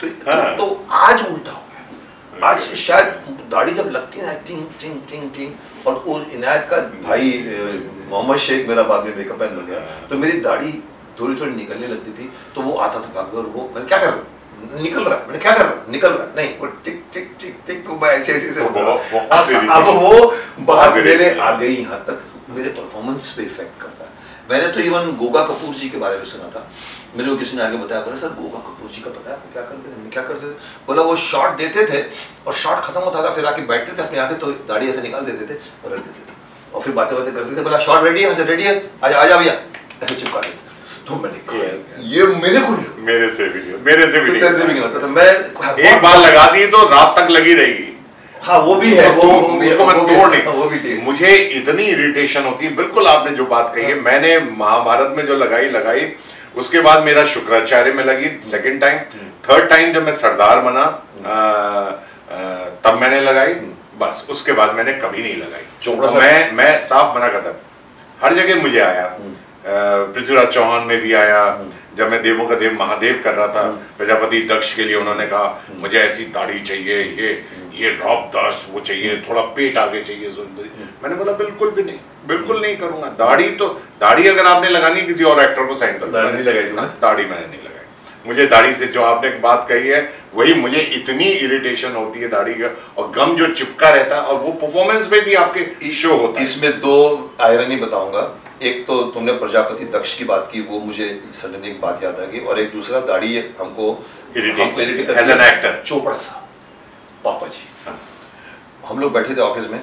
तो,
हाँ।
तो आज उल्टा हो गया। आज शायद दाढ़ी जब लगती है ना टिंग टिंग टिंग टिंग और वो इनायत का भाई मोहम्मद शेख मेरा बाद में मेकअप मैन बन गया। तो मेरी दाढ़ी थोड़ी थोड़ी निकलने लगती थी तो वो आता था भाग और वो मैंने क्या कर रहा हूँ? निकल रहा है। मैंने क्या कर रहा हूँ? निकल रहा है। नहीं वो टिक टिक टिक टिक तो मैं ऐसे ऐसे ऐसे होता। अब वो बात मेरे आ गई यहाँ तक मेरे परफॉर्मेंस पे इफ़ेक्ट करता है। मैंने तो इवन गोगा कपूर जी के बारे में सुना था। मेरे को किसी ने आगे बताया बोला सर गोगा कपूर जी का पता है क्या करते थे? क्या करते थे? बोला वो शॉट देते थे और शॉट खत्म होता था फिर आके बैठते थे अपने आगे तो दाढ़ी ऐसे निकाल देते थे और रख देते थे और फिर बातें बातें करते थे। बोला शॉट रेडी है रेडी है आजा आजा भैया। ऐसे चिपका देते तो मैंने ये मेरे को
मेरे से भी नहीं मेरे से भी
तो
नहीं
से भी नहीं होता तो मैं
एक बार लगा दी तो रात तक लगी रहेगी।
हाँ वो भी है वो
उसको मैं तोड़ नहीं।
वो भी ठीक
मुझे इतनी इरिटेशन होती है बिल्कुल आपने जो बात कही है। मैंने महाभारत में जो लगाई लगाई उसके बाद मेरा शुक्राचार्य में लगी सेकंड टाइम थर्ड टाइम जब मैं सरदार बना आ, तब मैंने लगाई. बस उसके बाद मैंने कभी नहीं लगाई.
चोपड़ा
मैं मैं साफ़ मना करता हर जगह मुझे आया. पृथ्वीराज चौहान में भी आया. जब मैं देवों का देव महादेव कर रहा था प्रजापति दक्ष के लिए उन्होंने कहा मुझे ऐसी दाढ़ी चाहिए ये ये रॉब दास वो चाहिए थोड़ा पेट आगे चाहिए सुंदरी। मैंने बोला बिल्कुल भी नहीं बिल्कुल नहीं करूँगा। दाढ़ी तो दाढ़ी अगर आपने लगानी है किसी और एक्टर को साइन कर
दाढ़ी लगाई?
हाँ, दाढ़ी मैंने नहीं लगाई। मुझे दाढ़ी से जो आपने बात कही है वही मुझे इतनी इरिटेशन होती है दाढ़ी का और गम जो चिपका रहता है और वो परफॉर्मेंस में भी आपके शो होता है।
इसमें दो आयरनी बताऊँगा। एक तो तुमने प्रजापति दक्ष की बात की वो मुझे सडन एक बात याद आ गई और एक दूसरा दाढ़ी हमको करती
an
है।
actor।
चोपड़ा साहब पापा जी।
हाँ।
हम लोग बैठे थे ऑफ़िस में।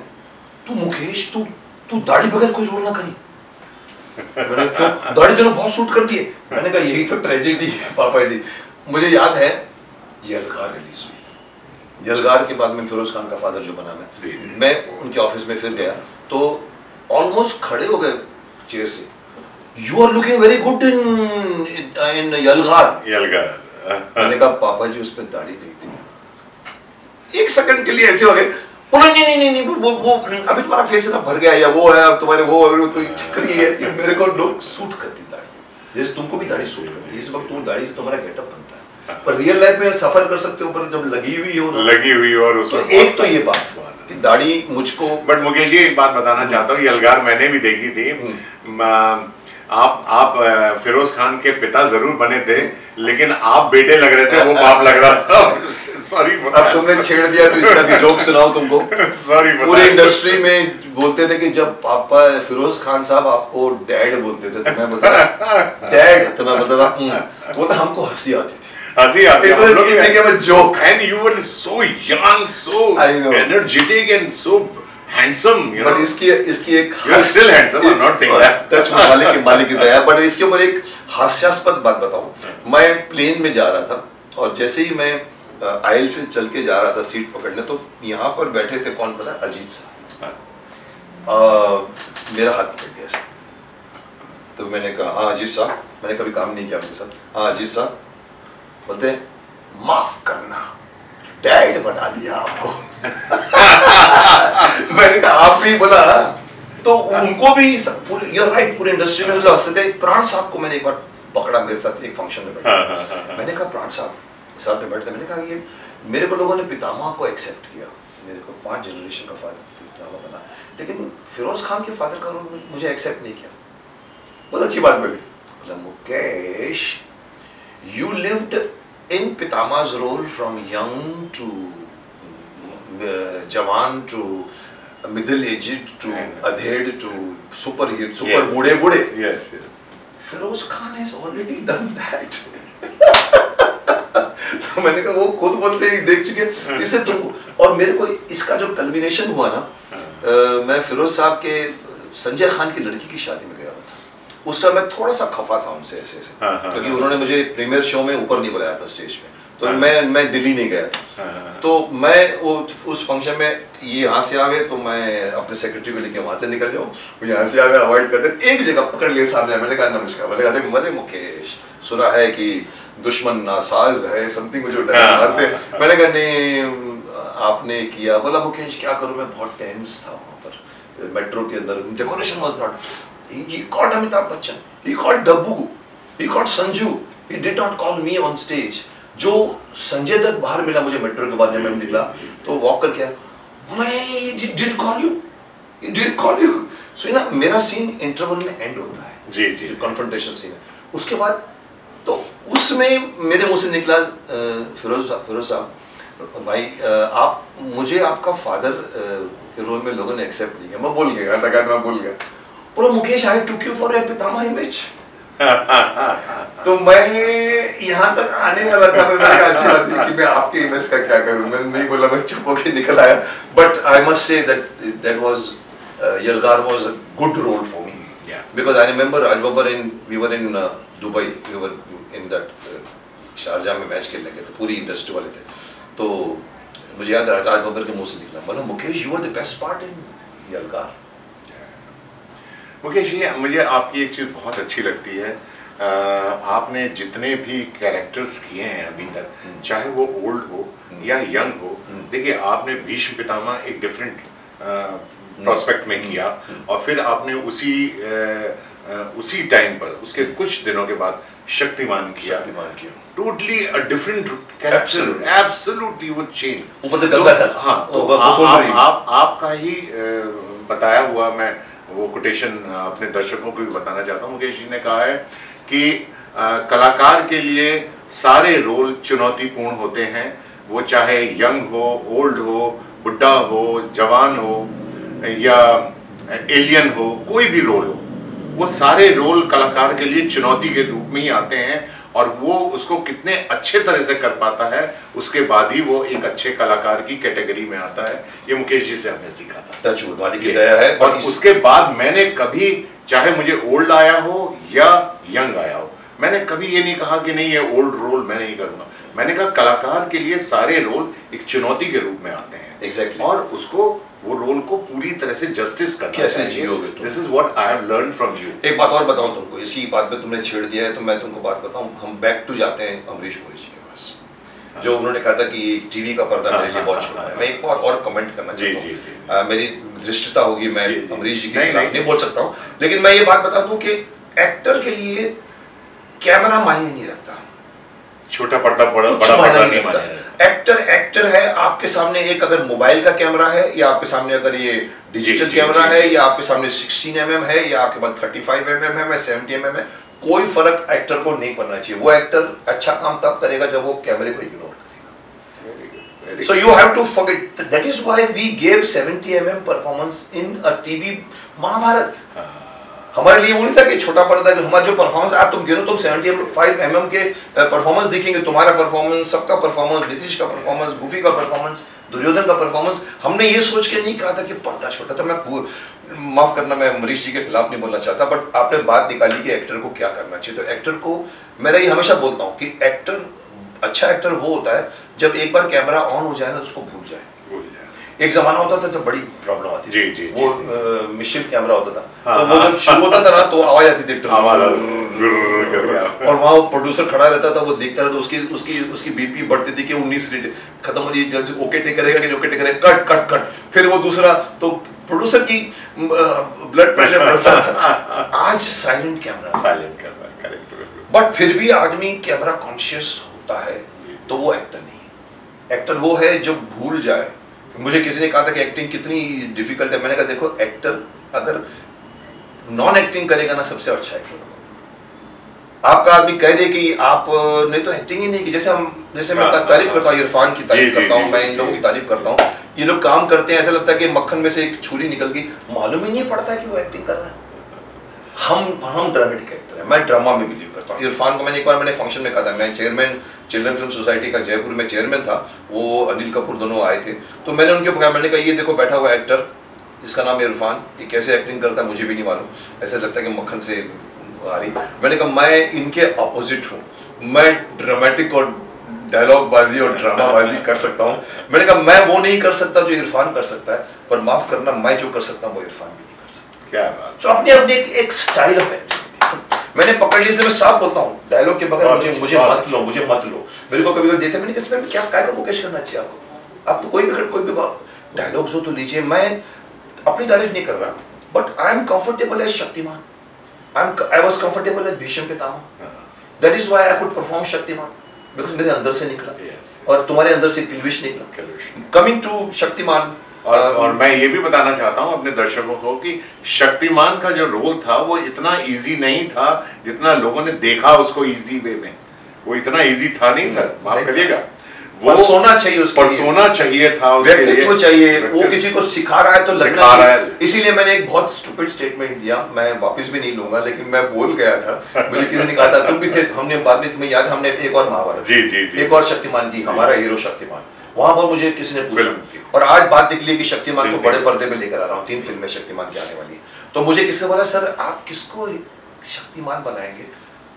तू मुकेश तू तू दाढ़ी बगैर कोई रोल ना करी। मैंने क्यों दाढ़ी तेरे बहुत सूट करती है। मैंने कहा यही तो ट्रेजेडी है पापा जी। मुझे याद है यलगार रिलीज़ हुई। यलगार के बाद में फिरोज खान का फादर जो बना मैं मैं उनके ऑफ़िस में फिर गया। तो ऑलमोस्ट खड़े हो गए चेयर से। You are looking very good in in Yalgaar.
Yalgaar
मैंने कहा पापा जी उसमें दाढ़ी नहीं थी। एक सेकंड के लिए ऐसे हो गए। बोला नहीं नहीं नहीं वो वो अभी तुम्हारा फेस इतना भर गया या वो है अब तुम्हारे वो है, तो चक्कर ये है। कि मेरे को लोग सूट करती दाढ़ी। जैसे तुमको भी दाढ़ी सूट करती है इस वक्त तुम दाढ़ी से तुम्हारा गेटअप बनता है। पर रियल लाइफ में सफ़र कर सकते हो पर जब लगी हुई हो
लगी हुई और
तो एक तो ये बात कि दाढ़ी मुझको
बट मुकेश जी एक बात बताना चाहता हूँ यलगार मैंने भी देखी थी। आप आप फिरोज खान के पिता ज़रूर बने थे लेकिन आप बेटे लग रहे थे वो बाप लग रहा था। सॉरी
अब तुमने छेड़ दिया तो इसका भी जोक सुनाओ तुमको।
सॉरी
पूरे इंडस्ट्री में बोलते थे कि जब पापा फिरोज खान साहब आपको डैड बोलते थे तो मैं बोलता डैड तो मैं बोलता था "हम्म।" बोलता हमको हँसी आती थी।
हँसी आती है, हम लोग
joke.
and you were so young so
I know.
energetic and so handsome you know?
But इसकी इसकी एक
You're still handsome, I'm not saying that.
Touch मालिक की मालिक की दया। बट इसके ऊपर एक हास्यास्पद बात बताऊँ। मैं प्लेन में जा रहा था और जैसे ही मैं आयल से चल के जा रहा था सीट पकड़ने तो यहाँ पर बैठे थे कौन पता? अजीत साहब अ, मेरा हाथ पकड़ गया ऐसे। तो मैंने कहा हाँ अजीत साहब। मैंने कभी काम नहीं किया उनके साथ। हाँ अजीत साहब। बोलते हैं, माफ़ करना डैड बना दिया आपको। मैंने कहा आप भी बोला तो उनको भी पूरे यू राइट पूरे इंडस्ट्री में हँसते थे। प्राण साहब को मैंने एक बार पकड़ा मेरे साथ एक फ़ंक्शन में
हाँ,
बैठा मैंने कहा प्राण साहब साथ में बैठते मैंने कहा ये मेरे को लोगों ने पितामा को एक्सेप्ट किया। मेरे को पाँच जनरेशन का फादर पितामा बना। लेकिन फिरोज खान के फादर का रोल मुझे एक्सेप्ट नहीं किया। बहुत अच्छी बात मिली बोला मुकेश यू लिव्ड इन पितामाज रोल फ्रॉम यंग टू जवान टू मिडिल एज टू अधेड टू सुपर हीरो
सुपर
बूढ़े बूढ़े Firoz Khan already done that तो मैंने कहा वो खुद बोलते ही देख चुके हैं। इससे तुम और मेरे को इसका जो कल्बिनेशन हुआ ना अ, मैं फिरोज साहब के संजय खान की लड़की की शादी में गया हुआ था उस समय थोड़ा सा खफा था उनसे ऐसे ऐसे
हाँ, हाँ,
क्योंकि
हाँ।
उन्होंने मुझे प्रीमियर शो में ऊपर नहीं बुलाया था स्टेज पे तो
हाँ।
मैं मैं दिल्ली नहीं गया था
हाँ,
तो मैं वो उस फ़ंक्शन में ये यहाँ से आवे तो मैं अपने सेक्रेटरी को लेके वहाँ से निकल जाऊँ यहाँ से आवे अवॉइड करते एक जगह पकड़ लिए सामने मैंने कहा नमस्कार मैंने कहा "अरे, मुकेश सुना है कि दुश्मन नासाज है समथिंग मुझे
हाँ,
मारते
हाँ, हाँ।
मैंने कहा नहीं आपने किया। बोला मुकेश क्या करूँ? मैं बहुत टेंस था वहाँ पर मेट्रो के अंदर। Decoration was not he called Amitabh Bachchan he called Dabbu he called Sanju he did not call me on stage. जो संजय दत्त बाहर मिला मुझे मेट्रो के बाद जब मैं निकला तो वॉक करके आया। बोला call you? He did call you? So ना मेरा सीन इंटरवल में एंड होता है
जी। जो।
कन्फ्रंटेशन सीन है। उसके बाद तो उसमें मेरे मुँह से निकला फिरोज फिरोज साहब भाई आप मुझे आपका फादर के रोल में लोगों ने एक्सेप्ट नहीं किया। मैं बोल गया था मैं बोल गया। बोला Mukesh I took you for a Pitamah image तो मैं यहाँ तक आने वाला था मैंने कहा अच्छी बात नहीं कि मैं आपके इमेज का क्या करूँ? मैंने नहीं बोला मैं चुप होके निकल आया। But I must say that that was Yalgaar was a good role for me. Because I remember I remember in we were in uh, Dubai we were in that uh, Sharjah में match खेलने गए थे पूरी industry वाले थे। तो मुझे याद है राज बब्बर के मुँह से निकला। बोला Mukesh you are the best part in Yalgaar
Mukesh ji मुझे आपकी एक चीज़ बहुत अच्छी लगती है। अ, आपने जितने भी कैरेक्टर्स किए हैं अभी तक चाहे वो ओल्ड हो या यंग हो देखिए आपने भीष्म पितामह एक डिफरेंट प्रोस्पेक्ट में किया और फिर आपने उसी उसी टाइम पर उसके कुछ दिनों के बाद शक्तिमान किया।
शक्तिमान किया।
Totally a different character absolutely वो चेंज
ऊपर से गंगाधर।
हाँ तो
वो
आप। आप, आप आपका ही बताया हुआ मैं वो कोटेशन अपने दर्शकों को भी बताना चाहता हूँ। मुकेश जी ने कहा है कि कलाकार के लिए सारे रोल चुनौतीपूर्ण होते हैं। वो चाहे यंग हो ओल्ड हो बुढ़ा हो जवान हो या एलियन हो कोई भी रोल हो वो सारे रोल कलाकार के लिए चुनौती के रूप में ही आते हैं और वो उसको कितने अच्छे तरह से कर पाता है उसके बाद ही वो एक अच्छे कलाकार की कैटेगरी में आता है। ये मुकेश जी से हमने सीखा था।
टच वुड वाली की दया है।
और
इस-
उसके बाद मैंने कभी चाहे मुझे ओल्ड आया हो या यंग आया हो मैंने कभी ये नहीं कहा कि नहीं ये ओल्ड रोल मैं नहीं करूँगा। मैंने कहा कलाकार के लिए सारे रोल एक चुनौती के रूप में आते हैं।
Exactly Exactly.
और उसको वो रोल को पूरी तरह से जस्टिस करना
कैसे जियोगे तुम?
This is what I have learn from you
एक बात और बताऊँ तुमको इसी बात पे तुमने छेड़ दिया है तो मैं तुमको बात बताऊँ हम बैक टू जाते हैं अमरीश पुरी जी के पास जो उन्होंने कहा था कि टीवी का पर्दा मेरे लिए बहुत छोटा है मैं एक और और कमेंट करना चाहता हूँ
जी।
मेरी दृष्टता होगी मैं। अमरीश जी के खिलाफ
नहीं।
नहीं बोल सकता हूँ लेकिन मैं ये बात बता दूँ कि एक्टर के लिए कैमरा मायने नहीं रखता
छोटा पर्दा बड़ा बड़ा पर्दा
नहीं
माने
एक्टर एक्टर है आपके सामने एक अगर मोबाइल का कैमरा है या आपके सामने अगर ये डिजिटल कैमरा है या आपके सामने 16 एम है या आपके पास 35 एम है या 70 एम है कोई फ़र्क एक्टर को नहीं पड़ना चाहिए। वो एक्टर अच्छा काम तब करेगा जब वो कैमरे को इग्नोर करेगा। So you have to forget. That is why we gave 70 mm performance in a TV Mahabharat हमारे लिए वो नहीं था कि छोटा पर्दा हमारा जो परफॉर्मेंस आप तुम गिनो तुम 75 mm के परफॉर्मेंस देखेंगे, तुम्हारा परफॉर्मेंस सबका परफॉर्मेंस नीतीश का परफॉर्मेंस गुफी का परफॉर्मेंस दुर्योधन का परफॉर्मेंस हमने ये सोच के नहीं कहा था कि पर्दा छोटा तो मैं माफ़ करना, मैं मरीश जी के खिलाफ नहीं बोलना चाहता बट आपने बात निकाली कि एक्टर को क्या करना चाहिए तो एक्टर को मेरा ये हमेशा बोलता हूँ कि एक्टर अच्छा एक्टर वो होता है, जब एक बार कैमरा ऑन हो जाए ना तो उसको भूल जाए। एक जमाना होता था जब बड़ी प्रॉब्लम आती थी।
जी, जी,
वो मिशिल कैमरा होता था।
हाँ,
तो वो
हाँ।
जब शुरू होता था ना तो आवाज़ आती थी। और वहाँ प्रोड्यूसर खड़ा रहता था वो देखता रहता उसकी उसकी उसकी बीपी बढ़ती थी कि 19 रेट खत्म हो रही जल्द से ओके टेक करेगा कि ओके टेक करेगा कट कट कट फिर वो दूसरा तो प्रोड्यूसर की ब्लड प्रेशर बढ़ता था। आज साइलेंट कैमरा
साइलेंट है करेक्ट
बट फिर भी आदमी कैमरा कॉन्शियस होता है तो वो एक्टर नहीं एक्टर वो है जो भूल जाए। मुझे किसी ने कहा था कि एक्टिंग कितनी डिफ़िकल्ट है। मैंने कहा देखो एक्टर अगर नॉन एक्टिंग करेगा ना सबसे अच्छा एक्टर आपका आदमी कह दे कि आप ने तो एक्टिंग ही नहीं की। जैसे हम जैसे मैं
हाँ,
तारीफ़
हाँ,
करता हूँ इरफान की तारीफ़ करता हूँ मैं इन लोगों की तारीफ़ करता हूँ। ये लोग काम करते हैं ऐसा लगता है कि मक्खन में से एक छुरी निकल गई। मालूम ही नहीं पड़ता कि वो एक्टिंग कर रहे है। हम हम ड्रामेटिक एक्टर हैं। मैं ड्रामा में बिलीव करता हूँ। इरफान को मैंने एक बार मैंने फ़ंक्शन में कहा था। मैं चेयरमैन चिल्ड्रन फ़िल्म सोसाइटी का जयपुर में चेयरमैन था। वो अनिल कपूर दोनों आए थे। तो मैंने उनके कहा, मैंने कहा, ये देखो, बैठा हुआ एक्टर इसका नाम इरफान। ये कैसे एक्टिंग करता है, मुझे भी नहीं मालूम। ऐसा लगता है कि मक्खन से आ रही मैंने कहा, मैं इनके अपोजिट हूँ। मैं ड्रामेटिक और डायलॉग बाजी और ड्रामा बाजी कर सकता हूँ। मैंने कहा, मैं वो नहीं कर सकता जो इरफान कर सकता है, पर माफ़ करना, मैं जो कर सकता हूँ, वो इरफान भी
क्या बात?
तो अपने अपने एक, एक स्टाइल ऑफ़ एक्टिंग मैंने पकड़ लिया से मैं साफ़ बोलता हूँ। डायलॉग के बगैर मुझे
अच्छा,
मुझे मत लो मुझे मत लो। मेरे को कभी कभी देते मैंने किसमें क्या काय को मुकेश करना चाहिए आपको? आप तो कोई भी कोई भी डायलॉग्स हो तो लीजिए। मैं अपनी तारीफ़ नहीं कर रहा। But I am comfortable as Shaktimaan I am I was comfortable as Bhishma Pitamah that is why I could perform Shaktimaan because मेरे अंदर से निकला।
Yes.
और तुम्हारे अंदर से किलविश निकला। कमिंग टू शक्तिमान
और, और मैं ये भी बताना चाहता हूँ अपने दर्शकों को कि शक्तिमान का जो रोल था वो इतना इजी नहीं था जितना लोगों ने देखा उसको इजी वे में। वो इतना इजी था नहीं सर माफ़ करिएगा।
पर सोना चाहिए उसके लिए।
परसोना चाहिए था
व्यक्तित्व चाहिए वो किसी को सिखा रहा है तो लगना चाहिए।
है।
इसीलिए मैंने एक बहुत स्टूपिड स्टेटमेंट दिया। मैं वापस भी नहीं लूँगा लेकिन मैं बोल गया था। मुझे किसी ने कहा था तुम भी थे हमने बाद में तुम्हें याद हमने एक और महाभारत
जी जी
एक और शक्तिमान की हमारा हीरो शक्तिमान। वहाँ पर मुझे किसी ने पूछा। और आज बात निकली कि शक्तिमान को बड़े पर्दे में लेकर आ रहा हूँ तीन फ़िल्में शक्तिमान की आने वाली है। तो मुझे किससे बोला सर आप किसको शक्तिमान बनाएँगे?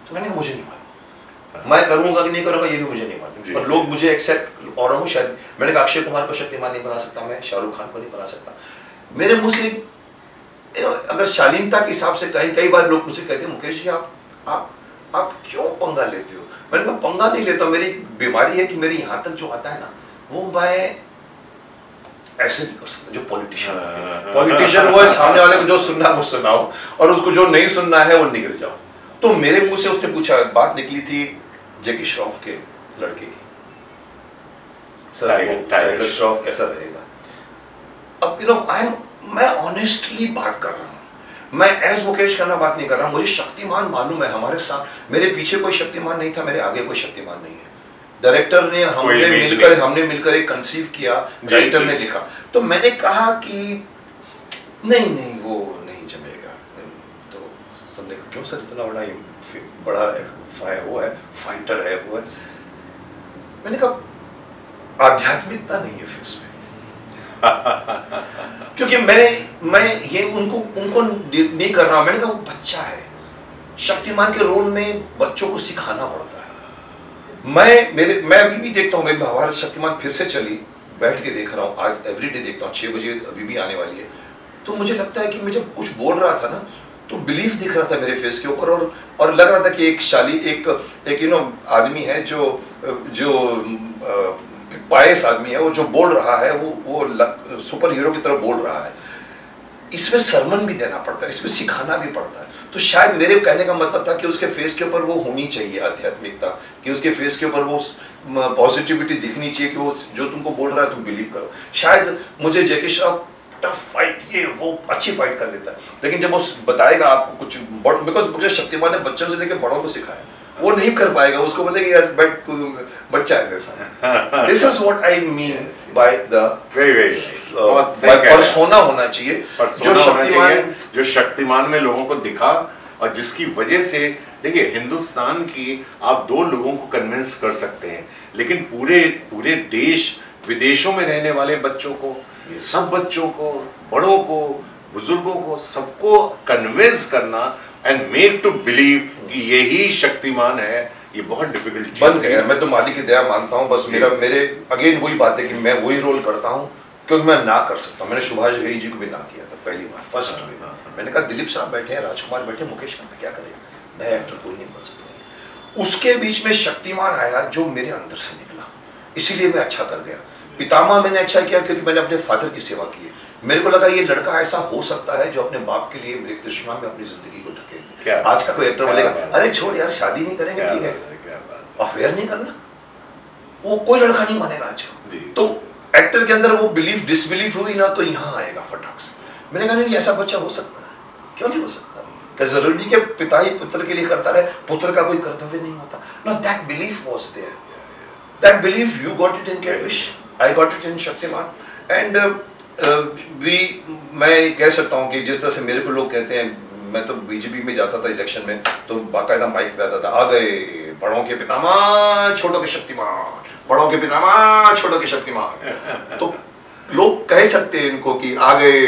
तो मैंने मुझे नहीं मालूम। मैं करूँगा कि नहीं करूँगा ये भी मुझे नहीं। मालूम। पर लोग मुझे एक्सेप्ट और हूँ शायद। मैंने कहा अक्षय कुमार को शक्तिमान नहीं बना सकता मैं शाहरुख खान को नहीं बना सकता। मेरे मुँह से अगर शालीनता के हिसाब से कई कई बार लोग मुझे कहते हैं मुकेश जी आप आप आप क्यों पंगा लेते हो? मैंने कहा पंगा नहीं लेता मेरी बीमारी है कि मेरी यहाँ तक जो आता है ना वो मैं ऐसे नहीं कर सकता जो पॉलिटिशियन
हाँ,
पॉलिटिशियन वो है सामने वाले को जो सुनना है वो सुनाओ। और उसको जो नहीं सुनना है वो निकल जाओ। तो मेरे मुँह से उसने पूछा बात निकली थी जैकी श्रॉफ के लड़के की। सर
टाइगर-
श्रॉफ कैसा रहेगा? अब यू नो आई एम मैं ऑनेस्टली बात कर रहा हूँ। मैं एज मुकेश बात नहीं कर रहा मुझे शक्तिमान मालूम है हमारे साथ। मेरे पीछे कोई शक्तिमान नहीं था मेरे आगे कोई शक्तिमान नहीं है। डायरेक्टर ने हमने मिलकर हमने मिलकर एक कंसीव किया
जी,
राइटर ने लिखा। तो मैंने कहा कि नहीं नहीं वो नहीं जमेगा। तो सबने कहा, क्यों सर इतना बड़ा बड़ा है, वो है फाइटर है वो है? मैंने कहा आध्यात्मिकता नहीं है फिक्स में। क्योंकि मैं मैं ये उनको उनको नहीं कर रहा मैंने कहा वो बच्चा है। शक्तिमान के रोल में बच्चों को सिखाना पड़ता है। मैं, मेरे, मैं अभी भी देखता हूँ मैं महाभारत शक्तिमान फिर से चली, बैठ के देख रहा हूँ, आज एवरीडे देखता हूँ छः बजे अभी भी आने वाली है। तो मुझे लगता है कि मैं जब कुछ बोल रहा था ना तो बिलीफ दिख रहा था मेरे फेस के ऊपर, और और लग रहा था कि एक शाली, एक एक यू नो आदमी है जो जो पायस आदमी है, वो जो बोल रहा है, वो वो सुपर हीरो की तरह बोल रहा है। इसमें सरमन भी देना पड़ता है, इसमें सिखाना भी पड़ता है। तो शायद मेरे कहने का मतलब था कि उसके फेस के ऊपर वो होनी चाहिए आध्यात्मिकता, कि उसके फेस के ऊपर वो पॉजिटिविटी दिखनी चाहिए कि वो जो तुमको बोल रहा है तुम बिलीव करो। शायद मुझे जैकी श्रॉफ टफ फाइट ये वो अच्छी फाइट कर देता। है लेकिन जब वो बताएगा आपको कुछ बिकॉज़ मुझे शक्तिमान ने बच्चों से लेकर बड़ों को सिखाया। वो नहीं कर पाएगा उसको बोलेगा यार बैठ तू बच्चा है जैसा this is what I mean by the
very very
by
हैं।
परसोना होना चाहिए जो शक्तिमान
जो शक्तिमान में लोगों को दिखा और जिसकी वजह से देखिए हिंदुस्तान की आप दो लोगों को कन्विंस कर सकते हैं लेकिन पूरे पूरे देश विदेशों में रहने वाले बच्चों को सब बच्चों को बड़ों को बुज़ुर्गों को सबको कन्विंस करना एंड मेक टू बिलीव कि यही शक्तिमान है ये बहुत डिफ़िकल्ट
बस गया मैं तो मालिक की दया मानता हूँ बस मेरा मेरे अगेन वही बात है कि मैं वही रोल करता हूँ क्योंकि मैं ना कर सकता हूँ। मैंने सुभाष घई जी को भी ना किया था पहली बार फ़र्स्ट
हाँ,
में
हाँ, हाँ।
मैंने कहा दिलीप साहब बैठे हैं राजकुमार बैठे मुकेश खन्ना क्या करेगा नया एक्टर कोई नहीं बन सकता उसके बीच में शक्तिमान आया जो मेरे अंदर से निकला। इसीलिए मैं अच्छा कर गया। पितामा मैंने अच्छा किया क्योंकि मैंने अपने फादर की सेवा की है। मेरे को लगा ये लड़का ऐसा हो सकता है जो अपने बाप के लिए एक तृष्णा में अपनी ज़िंदगी आज का कोई एक्टर बोलेगा अरे छोड़ यार शादी नहीं करेंगे ठीक है। अफेयर नहीं करना। वो कोई लड़का नहीं मानेगा आज। तो एक्टर के अंदर वो बिलीफ डिसबिलीफ हुई ना तो यहाँ आएगा फटाक से। मैंने कहा नहीं ऐसा बच्चा हो सकता है। क्यों नहीं हो सकता? क्या ज़रूरी कि पिता ही पुत्र के लिए करता रहे पुत्र का कोई कर्तव्य नहीं होता। No that belief was there that belief you got it in Kilvish I got it in Shaktimaan and we मैं कह सकता हूँ कि जिस तरह से मेरे को लोग कहते हैं मैं तो बीजेपी में जाता था इलेक्शन में तो बाकायदा माइक पे आता था आ गए बड़ों के पितामह छोटों के शक्तिमान बड़ों के पितामा छोटों के शक्तिमान तो लोग कह सकते हैं इनको कि आ गए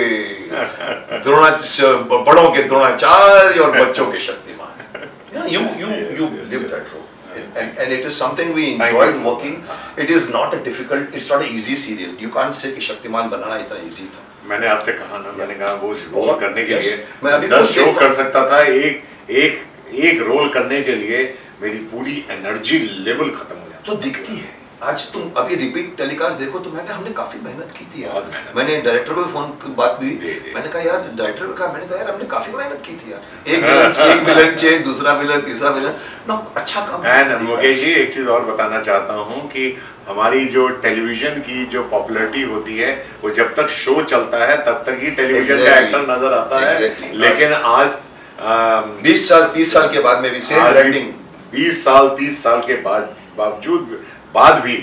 बड़ों के द्रोणाचार्य और बच्चों के Shaktimaan you you you live that role and, and it is something we enjoyed working. It is not a difficult, it's not an easy serial. You can't say कि शक्तिमान बनाना इतना easy था.
मैंने आपसे कहा ना मैंने कहा वो रोल करने के लिए
मैं अभी
दस शो कर सकता था एक एक एक रोल करने के लिए मेरी पूरी एनर्जी लेवल खत्म हो जाती
तो दिखती है। आज तुम अभी रिपीट टेलीकास्ट देखो तो मैंने हमने काफ़ी मेहनत की थी यार। मैंने डायरेक्टर को भी फ़ोन बात भी
जी, जी।
मैंने कहा यार डायरेक्टर को कहा मैंने कहा यार हमने काफ़ी मेहनत की थी यार। एक विलन एक विलन चेंज दूसरा विलन तीसरा विलन ना अच्छा काम
एंड। मुकेश जी एक चीज़ और बताना चाहता हूँ कि हमारी जो टेलीविज़न की जो पॉपुलरिटी होती है वो जब तक शो चलता है तब तक ही टेलीविज़न का एक्टर नज़र आता है। लेकिन आज
बीस साल 30 साल के बाद में भी सेम ब्रांडिंग
बीस साल तीस साल के बाद बावजूद बाद भी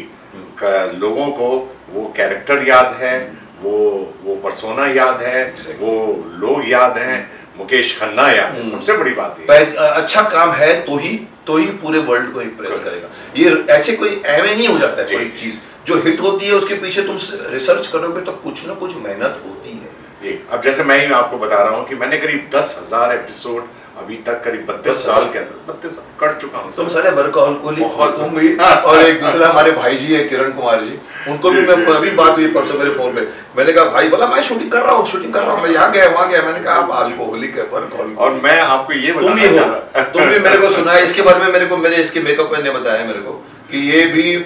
लोगों को वो कैरेक्टर याद है वो वो परसोना याद है
Exactly.
वो लोग याद हैं। मुकेश खन्ना याद है
हम्म।
सबसे बड़ी बात
है। अच्छा काम है तो ही तो ही पूरे वर्ल्ड को इम्प्रेस करेगा। ये ऐसे कोई एवे नहीं हो जाता है कोई चीज़। जो हिट होती है उसके पीछे तुम रिसर्च करोगे तो कुछ ना कुछ मेहनत होती है।
जी अब जैसे मैं ही आपको बता रहा हूँ कि मैंने करीब दस हज़ार एपिसोड अभी तक करीब बत्तीस साल के अंदर बत्तीस कर चुका हूँ।
तुम
सारे
वर्कहोलिक
बहुत।
तुम भी और एक दूसरा हमारे भाई जी है किरण कुमार जी। उनको भी मैं अभी बात हुई परसों मेरे फ़ोन पे। मैंने कहा भाई बोला मैं शूटिंग कर रहा हूँ शूटिंग कर रहा हूँ मैं यहाँ गया वहाँ गया। मैंने कहा आप अल्कोहलिक है वर्कहोलिक
और मैं आपको ये
तुम भी हो तुम भी मेरे को सुना है इसके बारे में मेरे को मेरे इसके मेकअप मैन ने बताया मेरे को कि ये भी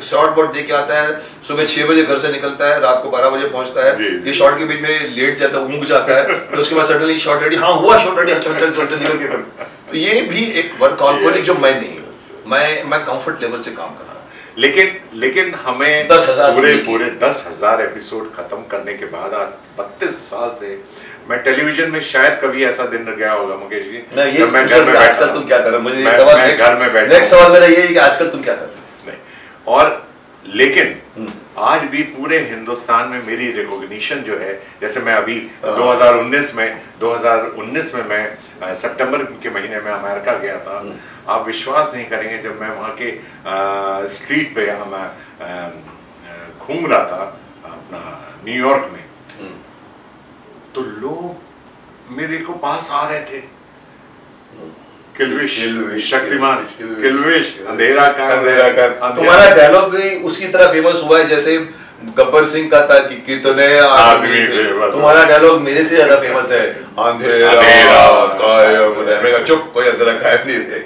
शॉर्ट बोर्ड दे के आता है सुबह छह बजे घर से निकलता है रात को बारह बजे पहुँचता है। ये शॉर्ट के बीच में लेट जाता है ऊँग जाता है तो उसके बाद सडनली शॉर्ट रेडी हाँ हुआ शॉर्ट रेडी चल चल चल चल तो ये भी एक वर्क ऑलकोलिक जो मैं नहीं हूँ। मैं मैं कंफर्ट लेवल से काम कर रहा हूँ।
लेकिन लेकिन हमें
10,000
पूरे पूरे दस हज़ार एपिसोड खत्म करने के बाद आज बत्तीस साल से मैं टेलीविज़न में शायद कभी ऐसा दिन गया होगा मुकेश जी
मैं
घर में
आजकल तुम क्या कर रहे हो? मुझे सवाल नेक्स्ट सवाल मेरा ये है कि आजकल तुम क्या कर रहे हो?
और लेकिन
हम्म।
आज भी पूरे हिंदुस्तान में मेरी रिकॉग्निशन जो है जैसे मैं अभी
हाँ।
2019 में 2019 में मैं सितंबर के महीने में अमेरिका गया था
हम्म।
आप विश्वास नहीं करेंगे जब मैं वहाँ के अ, स्ट्रीट पे हम घूम रहा था अपना न्यूयॉर्क में
हम्म।
तो लोग मेरे को पास आ रहे थे किलविश शक्तिमान
किलविश
अंधेरा का
अंधेरा कर तुम्हारा डायलॉग भी उसकी तरह फ़ेमस हुआ है जैसे गब्बर सिंह का था कि कितने आदमी। तुम्हारा डायलॉग मेरे से ज़्यादा फ़ेमस है। अंधेरा मैं चुप कोई अंधेरा कायम नहीं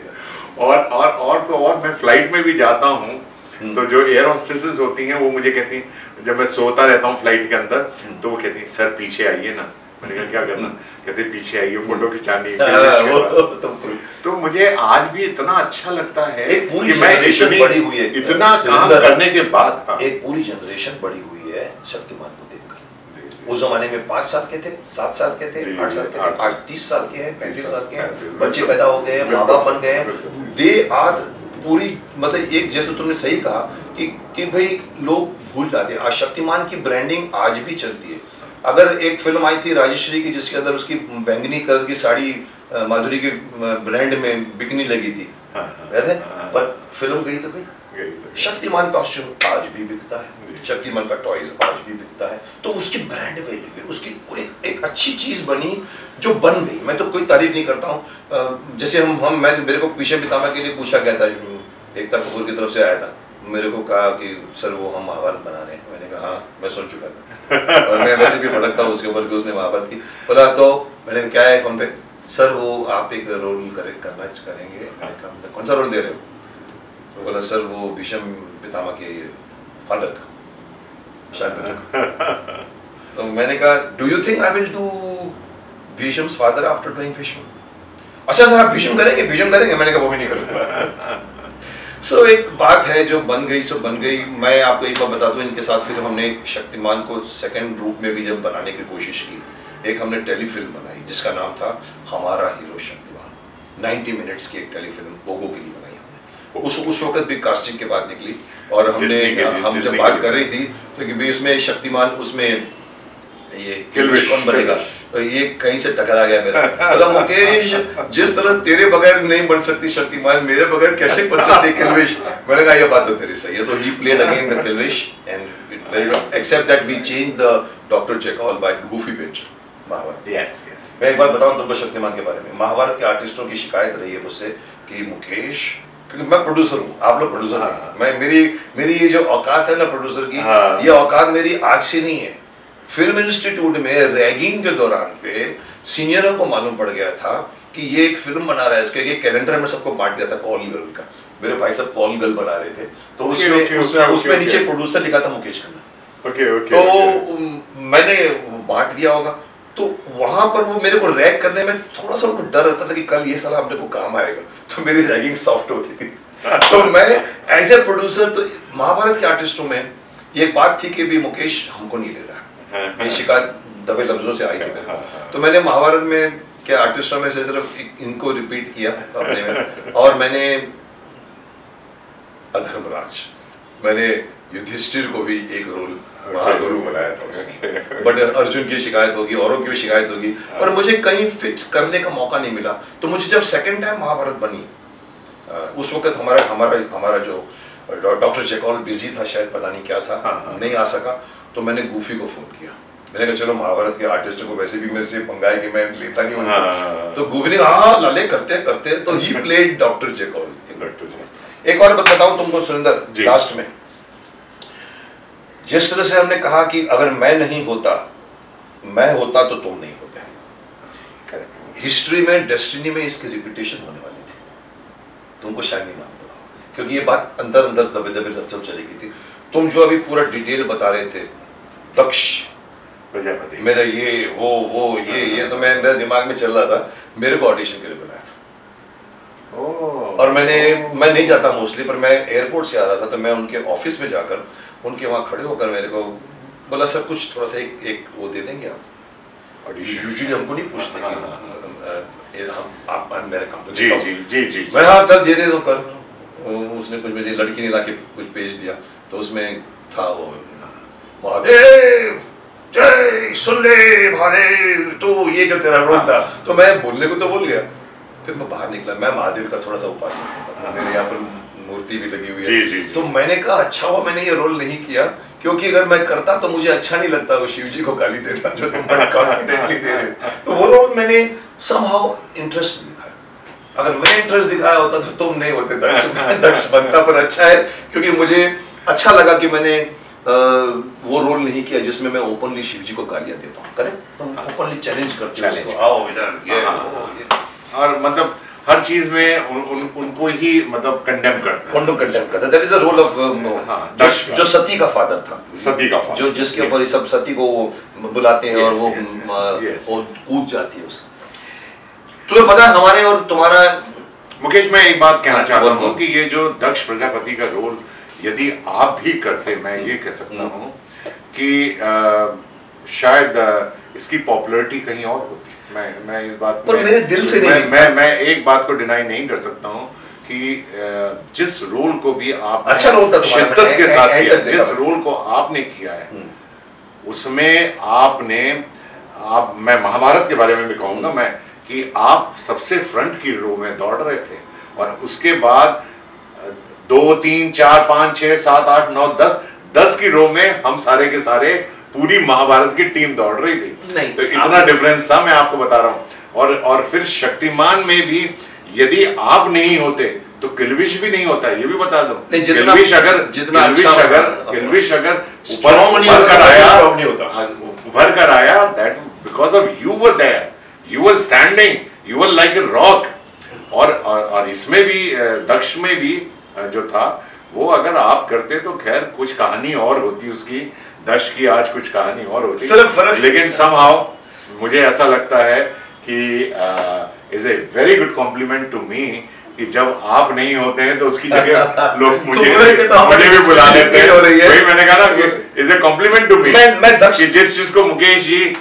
और और और तो और मैं फ़्लाइट में भी जाता हूँ तो जो एयर हॉस्टेसेस होती हैं वो मुझे कहती हैं जब मैं सोता रहता हूँ फ़्लाइट के अंदर तो वो कहती हैं सर पीछे आइए ना। मैंने कहा क्या करना? कहते पीछे आइए फ़ोटो खिंचानी है,
हाँ। तो
तो मुझे आज भी इतना अच्छा लगता है
एक पूरी
कि मैं इतनी-
बड़ी हुई है।
इतना काम करने के बाद हाँ।
एक पूरी जनरेशन बड़ी हुई है शक्तिमान को देखकर। उस जमाने में पाँच साल के थे सात साल के थे आठ साल के थे आज तीस साल के हैं पैंतीस साल के हैं बच्चे पैदा हो गए माँ बाप बन गए
बिल्कुल।
दे आर पूरी मतलब एक जैसे तुमने सही कहा कि कि भाई लोग भूल जाते हैं। आज शक्तिमान की ब्रांडिंग आज भी चलती है। अगर एक फ़िल्म आई थी राजेश्वरी की जिसके अंदर उसकी बैंगनी कलर की साड़ी माधुरी के ब्रांड में बिकनी लगी थी।
हाँ, हाँ,
याद है?
हाँ।
पर फ़िल्म गई तो गई।
गई तो-
शक्तिमान कॉस्ट्यूम आज भी बिकता है। शक्तिमान का टॉयज आज भी बिकता है। तो उसकी ब्रांड वैल्यू है। उसकी एक, एक अच्छी चीज़ बनी जो बन गई। मैं तो कोई तारीफ़ नहीं करता हूँ। जैसे हम हम मैं मेरे को पीछे पितामा के लिए पूछा गया था एकता कपूर की तरफ़ से आया था। मेरे को कहा कि सर वो हम महाभारत बना रहे हैं। मैंने कहा हाँ मैं सुन चुका था। और मैं वैसे भी भड़कता हूँ उसके ऊपर कि उसने महाभारत की बोला तो मैंने क्या है फ़ोन पे? सर वो आप एक रोल करे करना करेंगे। मैंने कहा कौन सा रोल दे रहे हो? तो बोला सर वो भीष्म पितामह के फादर का। का तो मैंने कहा do you think I will do Bhishma father after doing Bhishma? अच्छा सर आप भीष्म करेंगे भीष्म करेंगे। मैंने कहा वो भी नहीं करूँगा। सो so, एक बात है जो बन गई सो बन गई। मैं आपको एक बार बता दूँ इनके साथ फिर हमने शक्तिमान को सेकंड रूप में भी जब बनाने की कोशिश की एक हमने टेलीफिल्म बनाई जिसका नाम था हमारा हीरो शक्तिमान। 90 मिनट्स की एक टेलीफिल्म पोगो के लिए बनाई हमने। उस उस वक्त भी कास्टिंग के बाद निकली और हमने हम जब बात कर रही थी तो कि भाई उसमें शक्तिमान उसमें ये
किलविश,
कौन बनेगा। तो ये कहीं से टकरा गया मेरा। बोला मुकेश जिस तरह तेरे बगैर नहीं बन सकती शक्तिमान मेरे बगैर कैसे बन सकती किलविश? मैंने कहा ये बात तो तेरी सही है। तो he played again the Kilvish and it very accept that we change the doctor Jekyll by goofy picture Mahabharat
yes yes
मैं एक बात बताऊँ तुमको शक्तिमान के बारे में। महाभारत के आर्टिस्टों की शिकायत रही है मुझसे कि मुकेश क्योंकि मैं प्रोड्यूसर हूँ आप लोग प्रोड्यूसर हैं। मैं मेरी मेरी ये जो औकात है ना प्रोड्यूसर की
हाँ।
ये औकात मेरी आज से नहीं है। फ़िल्म इंस्टीट्यूट में रैगिंग के दौरान पे सीनियरों को मालूम पड़ गया था कि ये एक फ़िल्म बना रहा है इसके ये कैलेंडर में सबको बांट दिया था कॉल गर्ल का। मेरे भाई सब कॉल गर्ल बना रहे थे। तो
Okay,
उसमें
okay,
उसमें
okay,
उसमें नीचे. प्रोड्यूसर लिखा था मुकेश खन्ना।
ओके ओके
तो मैंने बांट दिया होगा। तो वहाँ पर वो मेरे को रैग करने में थोड़ा सा उनको डर रहता था कि कल ये साला अपने को काम आएगा। तो मेरी रैगिंग सॉफ्ट होती थी। तो मैं एज ए प्रोड्यूसर तो महाभारत के आर्टिस्टों में। ये बात थी कि भी मुकेश हमको नहीं ले रहा। ये शिकायत दबे लफ्जों से आई थी मेरे। तो मैंने महाभारत में के आर्टिस्टों में से सिर्फ़ इनको रिपीट किया अपने में। और मैंने अधर्मराज मैंने युधिष्ठिर को भी एक रोल महागुरु बनाया था उसमें बट अर्जुन की शिकायत होगी औरों की भी शिकायत होगी। पर मुझे कहीं फिट करने का मौका नहीं मिला। तो मुझे जब सेकंड टाइम महाभारत बनी उस वक्त हमारा हमारा हमारा जो डॉक्टर चेकॉल बिज़ी था शायद पता नहीं क्या था
हाँ, हाँ।
नहीं आ सका। तो मैंने गूफी को फ़ोन किया। मैंने कहा चलो महाभारत के आर्टिस्टों को वैसे भी मेरे से पंगा है कि मैं लेता नहीं
हाँ।
तो गूफी ने कहा हाँ लाले करते करते। तो ही प्लेड डॉक्टर
डॉक्टर
एक और बात बताऊँ तुमको सुरेंद्र लास्ट में। जिस तरह से हमने कहा कि अगर मैं नहीं होता मैं होता तो तुम नहीं होते। हिस्ट्री में डेस्टिनी में इसकी रिपीटेशन होने वाली थी। तुमको शायद नहीं मालूम पड़ा क्योंकि ये बात अंदर अंदर दबे दबे सब चली गई थी। तुम जो अभी पूरा डिटेल बता रहे थे दक्ष
प्रजापति।
मेरा ये वो वो ये ये तो मैं मेरे दिमाग में चल रहा था। मेरे को ऑडिशन के लिए बुलाया था। और मैंने मैं नहीं जाता मोस्टली पर मैं एयरपोर्ट से आ रहा था तो मैं उनके ऑफ़िस में जाकर उनके वहाँ खड़े होकर मेरे को बोला सर कुछ थोड़ा सा एक एक वो दे देंगे आप?
ऑडिशन
यूजुअली हमको नहीं पूछते कि
हाँ,
हम आप मेरे कंपनी
जी जी जी जी।
मैं हाँ चल दे दे तो कर। उसने कुछ मुझे लड़की ने लाके कुछ भेज दिया। तो उसमें था वो महादेव जय सुन ले महादेव। तो ये जो तेरा रोल था तो मैं बोलने को तो बोल गया फिर मैं बाहर निकला। मैं महादेव का थोड़ा सा उपासक मेरे यहाँ पर मूर्ति भी लगी हुई है।
जी, जी।
तो मैंने कहा अच्छा हुआ मैंने ये रोल नहीं किया क्योंकि अगर मैं करता तो मुझे अच्छा नहीं लगता वो शिव जी को गाली देता जो तुम बड़े कॉन्फिडेंटली दे रहे तो वो रोल मैंने समहाउ इंटरेस्ट दिखाया। अगर मैं इंटरेस्ट दिखाया होता तो तुम नहीं होते दक्ष दक्ष बनता पर अच्छा है क्योंकि मुझे अच्छा लगा कि मैंने वो रोल नहीं किया जिसमें मैं ओपनली शिव जी को गालियाँ देता हूँ करेक्ट ओपनली चैलेंज करते हो आओ इधर ये
हाँ,
वो, ये।
और मतलब हर चीज़ में उन, उन, उनको ही मतलब कंडेम करता है।
कंडम कंडेम करता that is a role of
हाँ,
जो जो सती का फादर था।
सती का father.
जो जिसके ऊपर ये सब सती को बुलाते हैं और वो वो कूद जाती है उसका तुम्हें पता है हमारे और तुम्हारा
मुकेश मैं एक बात कहना
हाँ,
चाहता हूँ कि ये जो दक्ष प्रजापति का रोल यदि आप भी करते मैं ये कह सकता
हम्म।
हूँ कि अ, शायद इसकी पॉपुलैरिटी कहीं और होती मैं मैं इस बात
पर मेरे दिल से
मैं,
नहीं।
मैं मैं एक बात को डिनाई नहीं कर सकता हूँ कि जिस रोल को भी आप
अच्छा रोल था
शिद्दत के साथ किया जिस। रोल को आपने किया है
हम्म।
उसमें आपने आप मैं महाभारत के बारे में भी कहूँगा मैं कि आप सबसे फ्रंट की रो में दौड़ रहे थे और उसके बाद दो तीन चार पाँच छः सात आठ नौ दस दस की रो में हम सारे के सारे पूरी महाभारत की टीम दौड़ रही थी।
नहीं,
तो इतना डिफरेंस था मैं आपको बता रहा हूँ। और और फिर शक्तिमान में भी यदि आप नहीं होते तो किलविश भी नहीं होता ये भी बता दो।
नहीं, जितना-
किलविश अगर
जितना
किलविश
अच्छा
अगर किलविश अगर ऊपर
नहीं
कर
तो
आया
नहीं होता।
हाँ, उभर कर आया that because of you were there you were standing you were like a rock और और और इसमें भी दक्ष में भी जो था वो अगर आप करते तो खैर कुछ कहानी और होती उसकी। दक्ष की आज कुछ कहानी और होती।
सिर्फ़ फर्क-
लेकिन समहाउ मुझे ऐसा लगता है कि is a very good compliment to me कि जब आप नहीं होते हैं तो उसकी जगह लोग मुझे
तो
मुझे भी बुला लेते हैं।
रही।
वही मैंने कहा ना कि is a compliment to me
मैं- मैं दक्ष-
कि जिस चीज़ को मुकेश जी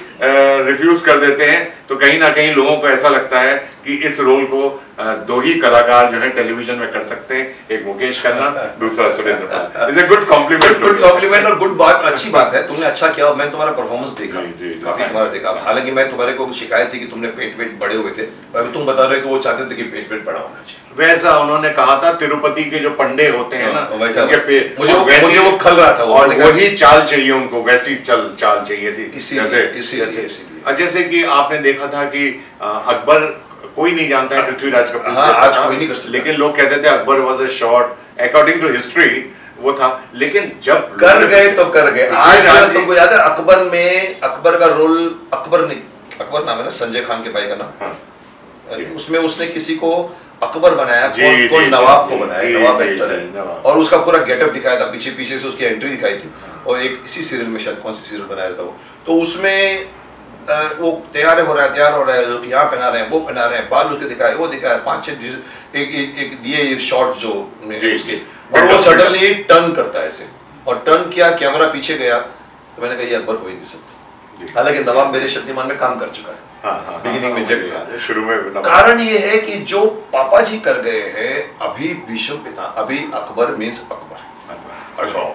रिफ्यूज कर देते हैं तो कहीं ना कहीं लोगों को ऐसा लगता है कि इस रोल को दो ही कलाकार जो है टेलीविज़न में कर सकते हैं एक मुकेश खन्ना दूसरा Surendra is a good compliment
good compliment और गुड बात अच्छी बात है। तुमने अच्छा किया मैंने तुम्हारा परफॉर्मेंस देखा।
जी, जी।
काफ़ी तुम्हारा देखा। हालाँकि मैं तुम्हारे को शिकायत थी कि तुमने पेट वेट बड़े हुए थे और तुम बता रहे हो कि वो चाहते थे कि पेट वेट बड़ा होना चाहिए।
वैसा उन्होंने कहा था तिरुपति के जो पंडे होते हैं ना
हाँ, वैसा।
उनके पे
मुझे वो-
वैसी-
मुझे वो खल रहा था
और वही चाल चाहिए उनको वैसी चल चाल चाहिए थी।
इसीलिए-
जैसे
इसीलिए-
जैसे। और जैसे कि आपने देखा था कि अकबर कोई नहीं जानता है पृथ्वीराज कपूर
हाँ, आज कोई नहीं कर सकता।
लेकिन लोग कहते थे Akbar was a short according to history वो था। लेकिन जब
कर गए तो कर गए। आज
पृथ्वीराज
जो।
जी-
तुमको याद है अकबर में अकबर का रोल अकबर ने अकबर नाम है ना संजय खान के भाई का नाम
हाँ,
उसमें उसने किसी को अकबर बनाया कौन कौन नवाब को बनाया नवाब एक्टर है। और उसका पूरा गेटअप दिखाया था पीछे पीछे से उसकी एंट्री दिखाई थी। और एक इसी सीरियल में शायद कौन सी सीरियल बनाया था वो। तो उसमें वो तैयार हो रहा है तैयार हो रहा है यहाँ पहना रहे हैं वो पहना रहे हैं बाल उसके दिखाए वो दिखाए पाँच छह डिज- एक एक एक दिए शॉट जो उसके। और वो सडनली टर्न करता है ऐसे और टर्न किया कैमरा पीछे गया तो मैंने कहा ये अकबर हो ही नहीं सकता। हालाँकि नवाब मेरे शक्तिमान में काम कर चुका है।
हाँ, हाँ, हाँ,
में
हाँ, याद है, शुरू में
कारण ये है कि जो पापा जी कर गए हैं अभी भीष्म पिता अभी अकबर मीन्स अकबर। अच्छा।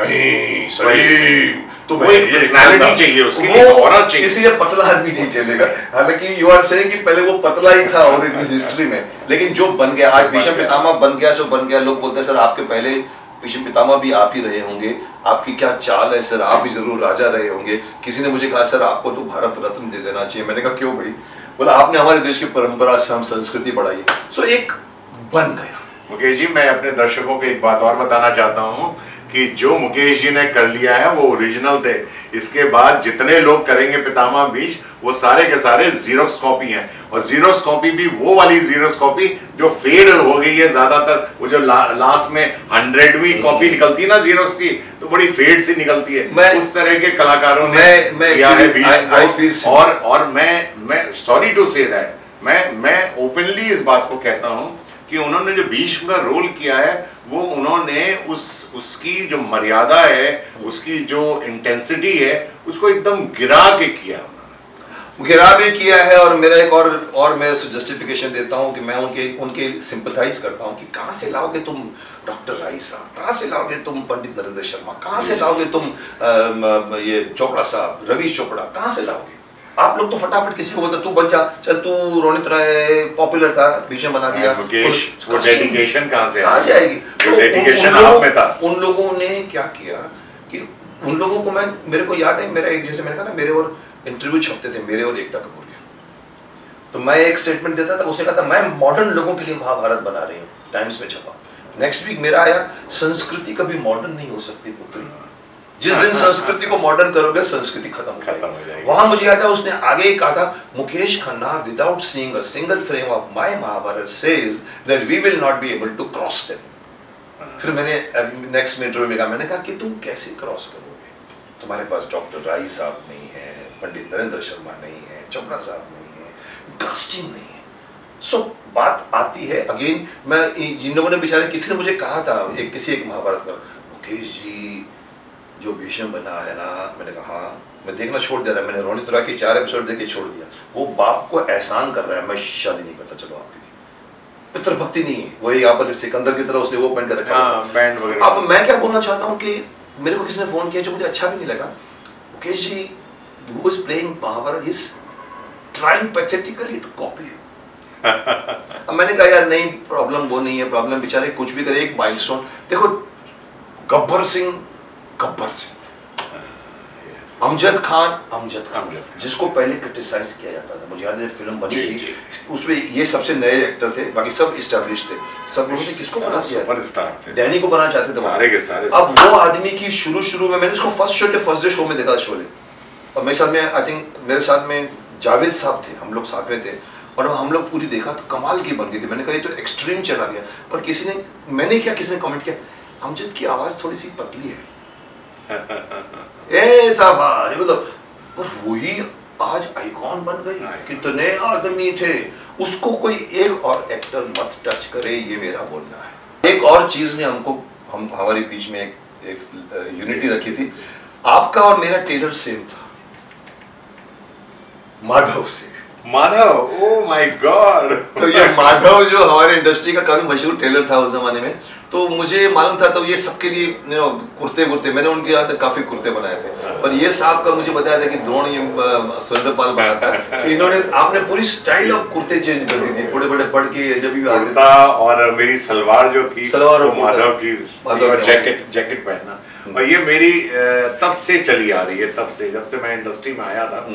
नहीं सलीम
वही
ये
personality
करना-
चाहिए उसके
वो
लिए, aura चाहिए।
इसलिए पतला आदमी नहीं चलेगा। हालाँकि यू आर सेइंग कि पहले वो पतला ही था और हिस्ट्री में। लेकिन जो बन गया आज
बन
भीष्म पितामह बन गया सो बन गया। लोग बोलते हैं सर आपके पहले भीष्म भी आप ही रहे होंगे। आपकी क्या चाल है सर? आप भी ज़रूर राजा रहे होंगे। किसी ने मुझे कहा सर आपको तो भारत रत्न दे देना चाहिए। मैंने कहा क्यों भाई? बोला आपने हमारे देश की परंपरा से हम संस्कृति बढ़ाई सो एक बन गया।
मुकेश जी मैं अपने दर्शकों को एक बात और बताना चाहता हूँ। कि जो मुकेश जी ने कर लिया है वो ओरिजिनल थे। इसके बाद जितने लोग करेंगे पितामह बीज वो सारे के सारे जीरोक्स कॉपी हैं। और जीरोक्स कॉपी भी वो वाली जीरोक्स कॉपी जो फेड हो गई है ज़्यादातर वो जो ला, लास्ट में हंड्रेडवीं कॉपी निकलती है ना जीरोक्स की तो बड़ी फेड सी निकलती है।
मैं-
उस तरह के कलाकारों ने
मैं- मैं
किया है बीज
I- I feel
को
so.
और और मैं मैं सॉरी टू से दैट मैं मैं ओपनली इस बात को कहता हूँ कि उन्होंने जो भीष्म का रोल किया है वो उन्होंने उस उसकी जो मर्यादा है उसकी जो इंटेंसिटी है उसको एकदम गिरा के किया उन्होंने।
गिरा भी किया है और मेरा एक और और मैं जस्टिफिकेशन देता हूँ कि मैं उनके उनके सिंपथाइज करता हूँ कि कहाँ से लाओगे तुम डॉक्टर राई साहब? कहाँ से लाओगे तुम पंडित नरेंद्र शर्मा? कहाँ से लाओगे तुम अम, ये चोपड़ा साहब रवि चोपड़ा? कहाँ से लाओगे? आप लोग तो फटाफट किसी को बोलते तू बन जा चल तू रोनित राय पॉपुलर था भीषण बना दिया।
वो डेडिकेशन कहाँ से
कहाँ से आएगी? तो
डेडिकेशन आप में था।
उन लोगों ने क्या किया कि उन लोगों को मैं मेरे को याद है मेरा एक जैसे मैंने कहा ना मेरे और इंटरव्यू छपते थे मेरे और एकता कपूर के। तो मैं एक स्टेटमेंट देता था उसने कहा था मैं मॉडर्न लोगों के लिए महाभारत बना रही हूँ टाइम्स में छपा। नेक्स्ट वीक मेरा आया संस्कृति कभी मॉडर्न नहीं हो सकती पुत्री। जिस दिन संस्कृति को मॉडर्न करोगे संस्कृति खत्म हो
खत्म हो
जाएगी। वहाँ मुझे याद है उसने आगे कहा था Mukesh Khanna without seeing a single frame of my Mahabharat says that we will not be able to cross them फिर मैंने नेक्स्ट इंटरव्यू में कहा मैंने कहा कि तुम कैसे क्रॉस करोगे? तुम्हारे पास डॉक्टर राय साहब नहीं है पंडित नरेंद्र शर्मा नहीं है चोपड़ा साहब नहीं है कास्टिंग नहीं है. सो बात आती है अगेन मैं जिन लोगों ने बेचारे किसी ने मुझे कहा था एक किसी एक महाभारत का मुकेश जी जो भीष्म बना है ना मैंने कहा हाँ। मैं देखना छोड़ दिया था मैंने रोनी तुरा की चार एपिसोड देख के छोड़ दिया। वो बाप को एहसान कर रहा है मैं शादी नहीं करता चलो आपके लिए। पितृभक्ति नहीं है वही यहाँ पर सिकंदर की तरह उसने वो पहन कर रखा हाँ।
बैंड वगैरह।
अब मैं क्या बोलना चाहता हूँ कि मेरे को किसी ने फ़ोन किया जो मुझे अच्छा भी नहीं लगा? Mukesh ji who is playing Mahabharat is trying pathetically to copy you. अब मैंने कहा यार नहीं प्रॉब्लम वो नहीं है प्रॉब्लम बेचारे कुछ भी करे एक माइलस्टोन देखो गब्बर सिंह गब्बर सिंह अमजद खान। अमजद खान।
अमजद खान।
जिसको पहले क्रिटिसाइज किया जाता था। मुझे याद है फ़िल्म बनी थी। उसमें ये सबसे नए एक्टर थे बाकी सब इस्टेब्लिश थे। सब लोगों ने किसको बना दिया?
सुपरस्टार थे।
डैनी को बनाना चाहते थे
सारे के सारे
अब वो आदमी की शुरू शुरू में मैंने इसको first show first day show में देखा था शोले और मेरे साथ में आई थिंक मेरे साथ में जावेद साहब थे। हम लोग साथ में थे। और हम लोग पूरी देखा तो कमाल की बन गई थी। मैंने कहा ये तो एक्सट्रीम चला गया। पर किसी ने मैंने क्या किसी ने कमेंट किया? अमजद की आवाज़ थोड़ी सी पतली है। साहब हाँ, मतलब पर वही आज आइकॉन बन गई। कितने आदमी थे। उसको कोई एक और एक्टर मत टच करे ये मेरा बोलना है। एक और चीज़ ने हमको हम हमारे बीच में एक एक यूनिटी रखी थी। आपका और मेरा टेलर सेम था। माधव से।
माधव? ओ माय गॉड
तो ये माधव जो हमारे इंडस्ट्री का काफ़ी मशहूर टेलर था उस जमाने में तो मुझे मालूम था तो ये सबके लिए you know, कुर्ते वुर्ते मैंने उनके यहाँ से काफ़ी कुर्ते बनाए थे। पर ये साहब का मुझे बताया था कि द्रोण ये सुरेंद्र पाल बनाता है इन्होंने आपने पूरी स्टाइल ऑफ़ कुर्ते चेंज कर दी थी। बड़े बड़े पढ़ के जब भी आते थे।
और मेरी सलवार जो थी
सलवार और
माधव की जैकेट जैकेट पहनना। और ये मेरी तब से चली आ रही है तब से। जब से मैं इंडस्ट्री में आया था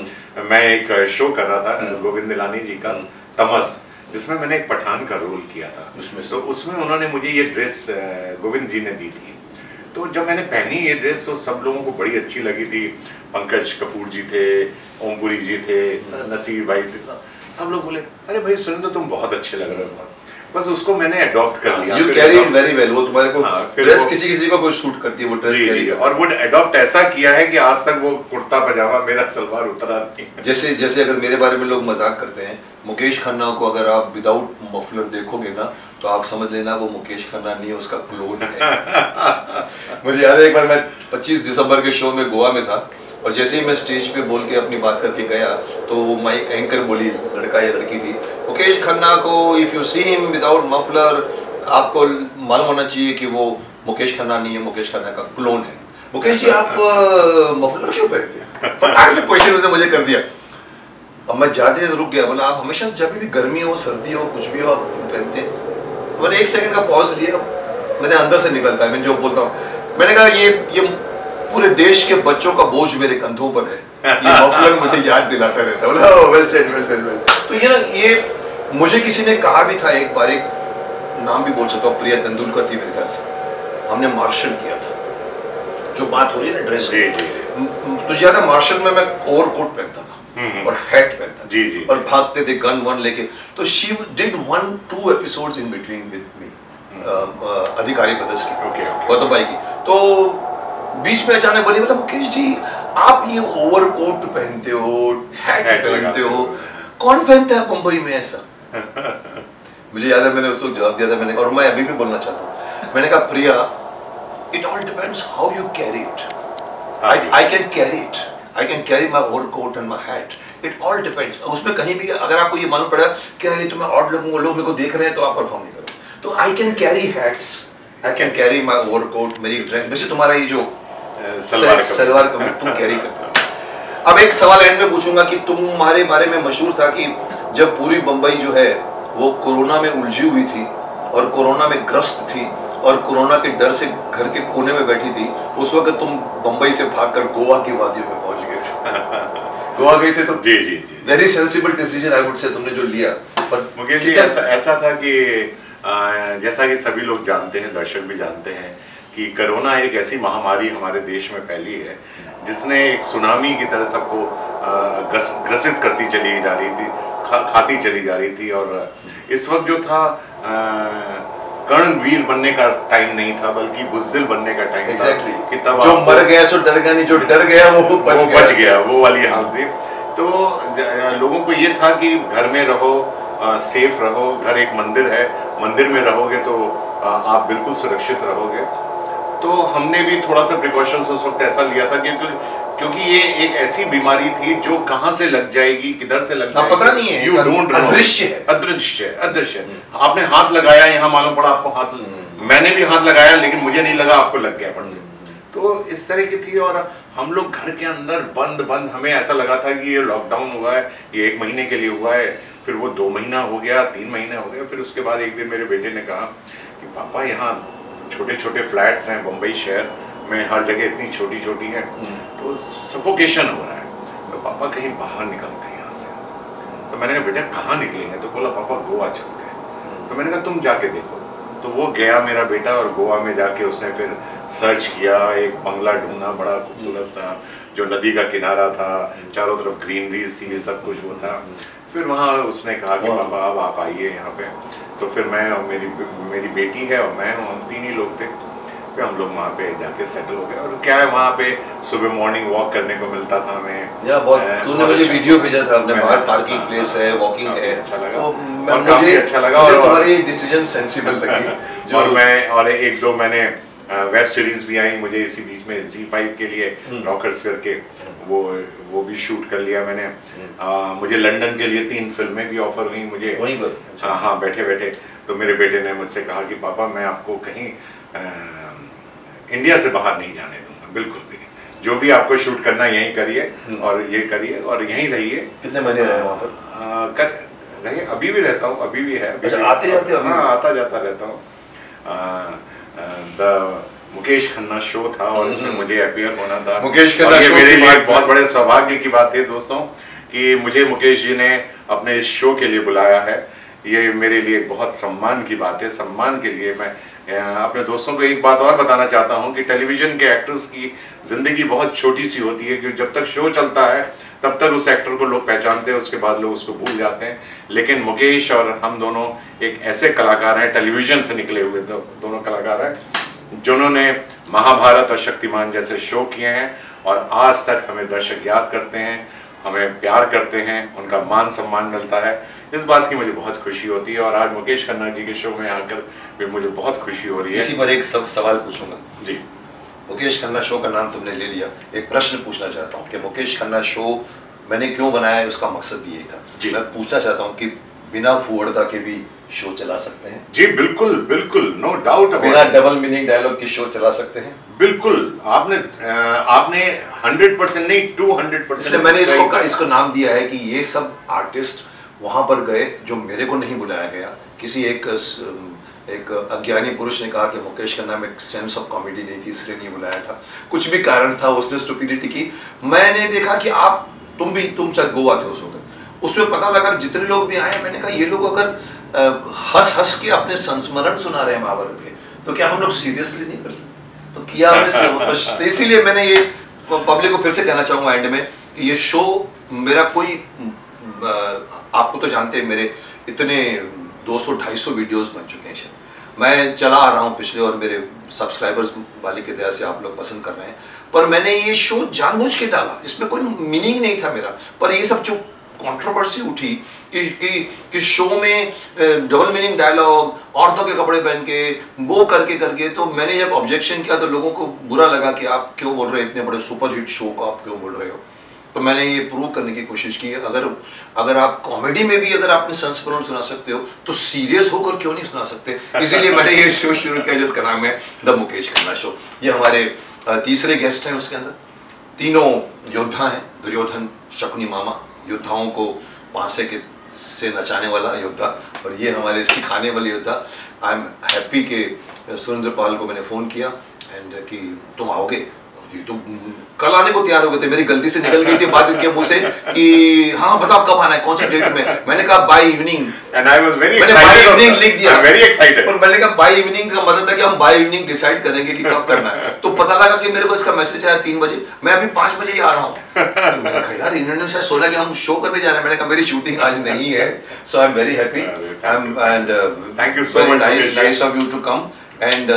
मैं एक शो कर रहा था गोविंद निलानी जी का तमस। जिसमें मैंने एक पठान का रोल किया था।
उसमें?
तो उसमें उन्होंने मुझे ये ड्रेस गोविंद जी ने दी थी। तो जब मैंने पहनी ये ड्रेस तो सब लोगों को बड़ी अच्छी लगी थी। पंकज कपूर जी थे ओमपुरी जी थे सर। नसीर भाई थे सब सब लोग बोले अरे भाई सुरेंद्र तुम बहुत अच्छे लग रहे हो। बस उसको मैंने अडॉप्ट कर लिया
you carry
adopt-
very well वो तुम्हारे को
हाँ,
ड्रेस किसी किसी को कोई शूट करती है वो ड्रेस कैरी
और वो अडॉप्ट ऐसा किया है कि आज तक वो कुर्ता पजामा मेरा सलवार उतरा नहीं
जैसे जैसे अगर मेरे बारे में लोग मज़ाक करते हैं मुकेश खन्ना को अगर आप विदाउट मफलर देखोगे ना तो आप समझ लेना वो मुकेश खन्ना नहीं है उसका क्लोन है। मुझे याद है एक बार मैं 25 दिसंबर के शो में गोवा में था और जैसे ही मैं स्टेज पे बोल के अपनी बात करके गया तो माई एंकर बोली, लड़का या लड़की थी, मुकेश खन्ना को if you see him without muffler आपको मालूम होना चाहिए कि वो मुकेश खन्ना नहीं है, मुकेश खन्ना का क्लोन है. मुकेश जी, आप मफलर क्यों पहनते हैं? फटाक से क्वेश्चन उसने मुझे कर दिया। अब मैं जाते रुक गया, बोला, आप हमेशा जब भी गर्मी हो, सर्दी हो, कुछ भी हो, आप पहनते? तो मैंने एक सेकंड का पॉज लिया। मैंने अंदर से निकलता है मैं जो बोलता हूँ। मैंने कहा, ये ये पूरे देश के बच्चों का बोझ मेरे कंधों पर है। ये मफलर मुझे याद दिलाता रहता है। बोला well said well said well तो ये ना ये मुझे किसी ने कहा भी था एक बार एक नाम भी बोल सकता हूँ प्रिया तेंदुलकर थी मेरे ख्याल से। हमने मार्शल किया था। जो बात हो रही है ना ड्रेस
जी जी।
तुझे याद है मार्शल में मैं ओवरकोट पहनता
हम्म।
था और हैट पहनता
जी, जी।
और भागते थे गन वन लेके। तो she did one two episodes in between with me Adhikari brothers की
Okay, okay.
भाई की। तो बीच में अचानक बोली बोला मुकेश जी आप ये ओवरकोट पहनते हो हैट पहनते हो। कौन पहनता है मुंबई में ऐसा मुझे याद है मैंने उसको जवाब दिया था मैंने और मैं अभी भी बोलना चाहता हूँ मैंने कहा Priya it all depends how you carry it
हाँ
I,
जी।
I can carry it. I can carry my overcoat and my hat. It all उसमें कहीं भी अगर आपको ये मालूम पड़ा कि ये तो मैं और लोगों लोग मेरे को देख रहे हैं तो आप परफॉर्म नहीं करो तो I can carry hats I can carry my overcoat मेरी ड्रेस वैसे तुम्हारा ये जो
सलवार कमीज।
सलवार कमीज तुम कैरी करते हो। अब एक सवाल एंड में पूछूँगा कि तुम्हारे बारे में मशहूर था कि जब पूरी बम्बई जो है वो कोरोना में उलझी हुई थी और कोरोना में ग्रस्त थी और कोरोना के डर से घर के कोने में बैठी थी उस वक्त तुम बम्बई से भागकर गोवा की वादियों में पहुँच गए थे। गोवा गए थे तो
जी जी जी।
Very sensible decision I would say तुमने जो लिया। पर
मुकेश जी ऐसा ऐसा था कि अ, जैसा कि सभी लोग जानते हैं दर्शक भी जानते हैं कि कोरोना एक ऐसी महामारी हमारे देश में फैली है जिसने एक सुनामी की तरह सबको ग्रसित करती चली जा रही थी खा, खाती चली जा रही थी और इस वक्त जो था कर्णवीर बनने का टाइम नहीं था बल्कि बुजदिल बनने का टाइम
exactly.
था कि तब
जो मर गया सो डर गया नहीं जो डर गया वो बच
वो
गया।
बच गया वो वाली हालत थी। तो लोगों को ये था कि घर में रहो आ, सेफ़ रहो घर एक मंदिर है मंदिर में रहोगे तो आ, आप बिल्कुल सुरक्षित रहोगे। तो हमने भी थोड़ा सा प्रिकॉशंस उस वक्त ऐसा लिया था क्योंकि क्योंकि ये एक ऐसी बीमारी थी जो कहाँ से लग जाएगी किधर से लग जाएगी।
पता नहीं है
यू डोंट
अदृश्य है।
अदृश्य अदृश्य आपने हाथ लगाया यहाँ मालूम पड़ा आपको हाथ हम्म। मैंने भी हाथ लगाया लेकिन मुझे नहीं लगा आपको लग गया से। तो इस तरह की थी और हम लोग घर के अंदर बंद बंद हमें ऐसा लगा था कि ये लॉकडाउन हुआ है ये एक महीने के लिए हुआ है फिर वो दो महीना हो गया तीन महीने हो गया फिर उसके बाद एक दिन मेरे बेटे ने कहा कि पापा यहाँ छोटे छोटे फ्लैट्स हैं बम्बई शहर में हर जगह इतनी छोटी छोटी है। हम्म। तो सफोकेशन हो रहा है। तो पापा कहीं बाहर निकलते हैं यहाँ से। तो मैंने कहा बेटा कहाँ निकलेंगे तो बोला पापा गोवा चलते हैं। तो मैंने कहा तुम जाके देखो। तो वो गया मेरा बेटा और गोवा में जाके उसने फिर सर्च किया। एक बंगला ढूंढना बड़ा खूबसूरत सा जो नदी का किनारा था। चारों तरफ़ ग्रीनरीज थी सब कुछ वो था। फिर वहाँ उसने कहा कि पापा अब आप आइए यहाँ पे। तो फिर मैं और मेरी मेरी बेटी है और मैं हम तीन ही लोग थे। फिर हम लोग वहाँ पे जाके सेटल हो गए। और क्या है वहाँ पे सुबह मॉर्निंग वॉक करने को मिलता था हमें।
या बहुत तूने मुझे अच्छा, वीडियो भेजा था अपने बाहर पार्किंग प्लेस है वॉकिंग है।
अच्छा लगा। तो और मुझे अच्छा लगा
और तुम्हारी डिसीज़न सेंसिबल लगी।
और मैं और एक दो मैंने वेब सीरीज़ भी आई मुझे इसी बीच में जी फाइव के लिए रॉकर्स हम्म। करके। वो वो भी शूट कर लिया मैंने। आ, मुझे लंदन के लिए तीन फ़िल्में भी ऑफ़र हुई मुझे।
वहीं पर?
हाँ हाँ बैठे बैठे तो मेरे बेटे ने मुझसे कहा कि पापा मैं आपको कहीं आ, इंडिया से बाहर नहीं जाने दूँगा बिल्कुल भी नहीं। जो भी आपको शूट करना यहीं करिए हम्म। और ये करिए और यहीं रहिए।
कितने महीने रहे वहाँ पर?
कर रहे अभी भी रहता हूँ अभी भी है।
अच्छा, आते जाते
हाँ आता जाता रहता हूँ। मुकेश खन्ना शो था और इसमें हम्म। मुझे अपियर होना था।
मुकेश खन्ना
शो मेरे लिए बहुत बड़े सौभाग्य की बात है दोस्तों कि मुझे मुकेश जी ने अपने इस शो के लिए बुलाया है। ये मेरे लिए बहुत सम्मान की बात है। सम्मान के लिए मैं अपने दोस्तों को एक बात और बताना चाहता हूँ कि टेलीविज़न के एक्टर्स की ज़िंदगी बहुत छोटी सी होती है क्योंकि जब तक शो चलता है तब तक उस एक्टर को लोग पहचानते हैं उसके बाद लोग उसको भूल जाते हैं। लेकिन मुकेश और हम दोनों एक ऐसे कलाकार हैं टेलीविज़न से निकले हुए दो, दोनों कलाकार हैं। जिन्होंने महाभारत और शक्तिमान जैसे शो किए हैं और आज तक हमें दर्शक याद करते हैं हमें प्यार करते हैं उनका मान सम्मान मिलता है। इस बात की मुझे बहुत खुशी होती है और आज मुकेश खन्ना जी के शो में आकर भी मुझे बहुत खुशी हो रही है।
इसी पर एक सब सवाल पूछूँगा।
जी।
मुकेश खन्ना शो का नाम तुमने ले लिया। एक प्रश्न पूछना चाहता हूँ कि मुकेश खन्ना शो मैंने क्यों बनाया उसका मकसद भी यही था।
जी।
मैं पूछना चाहता हूँ कि बिना फुअड़ता के भी शो चला सकते हैं।
जी बिल्कुल बिल्कुल नो डाउट
बिना डबल मीनिंग डायलॉग की शो चला सकते हैं।
बिल्कुल आपने आपने हंड्रेड परसेंट नहीं टू हंड्रेड परसेंट
मैंने इसको इसको नाम दिया है कि ये सब आर्टिस्ट वहाँ पर गए जो मेरे को नहीं बुलाया गया। किसी एक एक अज्ञानी पुरुष ने कहा कि मुकेश खन्ना में सेंस ऑफ़ कॉमेडी नहीं थी इसलिए नहीं बुलाया था। कुछ भी कारण था उसने स्टुपिडिटी की। मैंने देखा कि आप तुम भी तुम शायद गोवा थे उस वक्त। उसमें पता लगा जितने लोग भी आए मैंने कहा ये लोग अगर हंस हंस के अपने संस्मरण सुना रहे हैं महाभारत के। तो क्या हम लोग सीरियसली नहीं कर सकते? तो किया हमने तो इसीलिए मैंने ये पब्लिक को फिर से कहना चाहूँगा एंड में कि ये शो मेरा कोई आपको तो जानते हैं मेरे इतने 200-250 वीडियोस बन चुके हैं शायद। मैं चला आ रहा हूँ पिछले और मेरे सब्सक्राइबर्स वाले की दया से आप लोग पसंद कर रहे हैं। पर मैंने ये शो जानबूझ के डाला। इसमें कोई मीनिंग नहीं था मेरा। पर ये सब जो कंट्रोवर्सी उठी कि कि कि शो में डबल मीनिंग डायलॉग औरतों के कपड़े पहन के, वो करके करके तो मैंने जब ऑब्जेक्शन किया तो लोगों को बुरा लगा कि आप क्यों बोल रहे हैं, इतने बड़े सुपर हिट शो को आप क्यों बोल रहे हो? तो मैंने ये प्रूव करने की कोशिश की, अगर अगर आप कॉमेडी में भी अगर आपने संस्मरण सुना सकते हो तो सीरियस होकर क्यों नहीं सुना सकते? इसीलिए मैंने ये शो शुरू किया, जिसका नाम है द मुकेश खन्ना शो ये हमारे तीसरे गेस्ट हैं उसके अंदर। तीनों योद्धा हैं, दुर्योधन, शकुनी मामा। योद्धाओं को पांसे के से नचाने वाला योद्धा और ये हमारे सिखाने वाले योद्धा। आई एम हैप्पी के सुरेंद्र पाल को मैंने फ़ोन किया एंड कि तुम आओगे। ये तो कल आने को तैयार हो गए थे मेरी गलती से निकल गई थी बात इनके मुँह से कि हाँ बताओ कब आना है कौन सी डेट में? मैंने कहा by evening
and I was very
मैंने बाय इवनिंग लिख दिया।
वेरी एक्साइटेड
पर मैंने कहा बाय इवनिंग का मतलब था कि हम बाय इवनिंग डिसाइड करेंगे कि कब करना है। तो पता लगा कि मेरे को इसका मैसेज आया तीन बजे। मैं अभी पाँच बजे ही आ रहा हूँ। तो मैंने कहा यार इन्होंने शायद कि हम शो करने जा रहे हैं। मैंने कहा मेरी शूटिंग आज नहीं है so I am very happy I am and
you so much,
nice nice of you to come and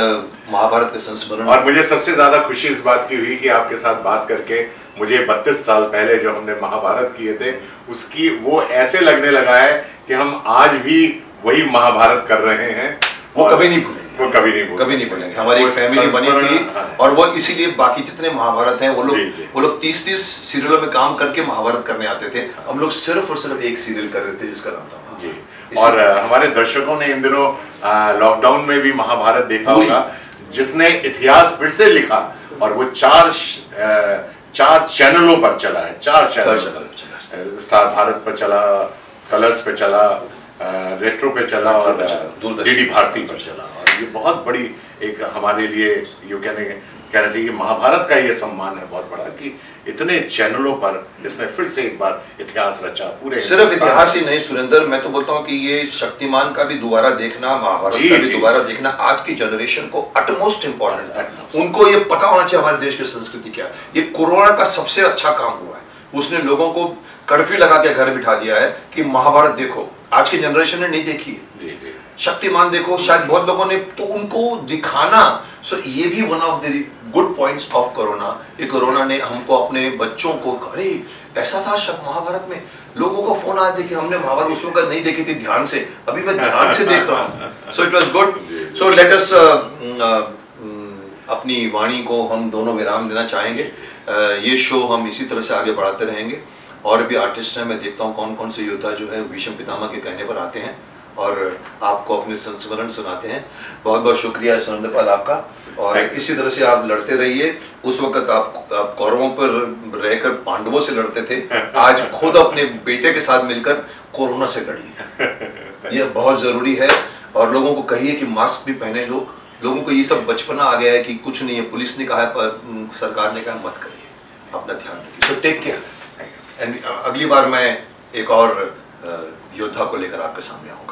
Mahabharat के संस्मरण
और मुझे सबसे ज़्यादा खुशी इस बात की हुई कि आपके साथ बात करके मुझे 32 साल पहले जो हमने महाभारत किए थे उसकी वो ऐसे लगने लगा है कि हम आज भी वही महाभारत कर रहे हैं।
वो कभी नहीं भूलेंगे।
वो कभी नहीं भूल
कभी नहीं भूलेंगे। हमारी एक फैमिली बनी थी
हाँ।
और वो इसीलिए बाकी जितने महाभारत हैं वो लोग। वो लोग तीस तीस सीरियलों में काम करके महाभारत करने आते थे। हम लोग सिर्फ़ और सिर्फ़ एक सीरियल कर रहे थे जिसका नाम था
जी। और हमारे दर्शकों ने इन दिनों लॉकडाउन में भी महाभारत देखा होगा जिसने इतिहास फिर से लिखा और वो चार चार चैनलों पर चला है चार चैनल। स्टार भारत पर चला कलर्स पे चला रेट्रो पे चला और डीडी भारती पर चला और ये बहुत बड़ी एक हमारे लिए यू कहने कहना चाहिए कि महाभारत का ये सम्मान है बहुत बड़ा कि इतने चैनलों पर इसने फिर से एक बार इतिहास रचा पूरे
सिर्फ़ इतिहास ही नहीं सुरेंद्र मैं तो बोलता हूँ कि ये शक्तिमान का भी दोबारा देखना महाभारत का भी दोबारा देखना आज की जनरेशन को अटमोस्ट इम्पोर्टेंट है। उनको ये पता होना चाहिए हमारे देश की संस्कृति क्या है। ये कोरोना का सबसे अच्छा काम हुआ है। उसने लोगों को कर्फ्यू लगा के घर बिठा दिया है कि महाभारत देखो आज की जनरेशन ने नहीं देखी है।
जी जी।
शक्तिमान देखो शायद बहुत लोगों ने तो उनको दिखाना। सो ये भी one of the good points of corona ये कोरोना ने हमको अपने बच्चों को अरे ऐसा था शक महाभारत में। लोगों को फ़ोन थे कि हमने महाभारत उस वक्त नहीं देखी थी ध्यान से। अभी मैं ध्यान से देख रहा हूँ। So it was good so let us अपनी वाणी को हम दोनों विराम देना चाहेंगे। Uh, ये शो हम इसी तरह से आगे बढ़ाते रहेंगे। और भी आर्टिस्ट हैं मैं देखता हूँ कौन कौन से योद्धा जो है भीष्म पितामा के कहने पर आते हैं। और आपको अपने संस्मरण सुनाते हैं। बहुत बहुत शुक्रिया सुरेंद्रपाल आपका। और इसी तरह से आप लड़ते रहिए। उस वक्त आप आप कौरवों पर रहकर पांडवों से लड़ते थे। आज खुद अपने बेटे के साथ मिलकर कोरोना से लड़िए। यह बहुत ज़रूरी है। और लोगों को कहिए कि मास्क भी पहने लोग। लोगों को ये सब बचपना आ गया है कि कुछ नहीं है। पुलिस ने कहा है पर सरकार ने कहा मत करिए। अपना ध्यान रखिए। सो टेक केयर एंड अगली बार मैं एक और योद्धा को लेकर आपके सामने आऊँगा।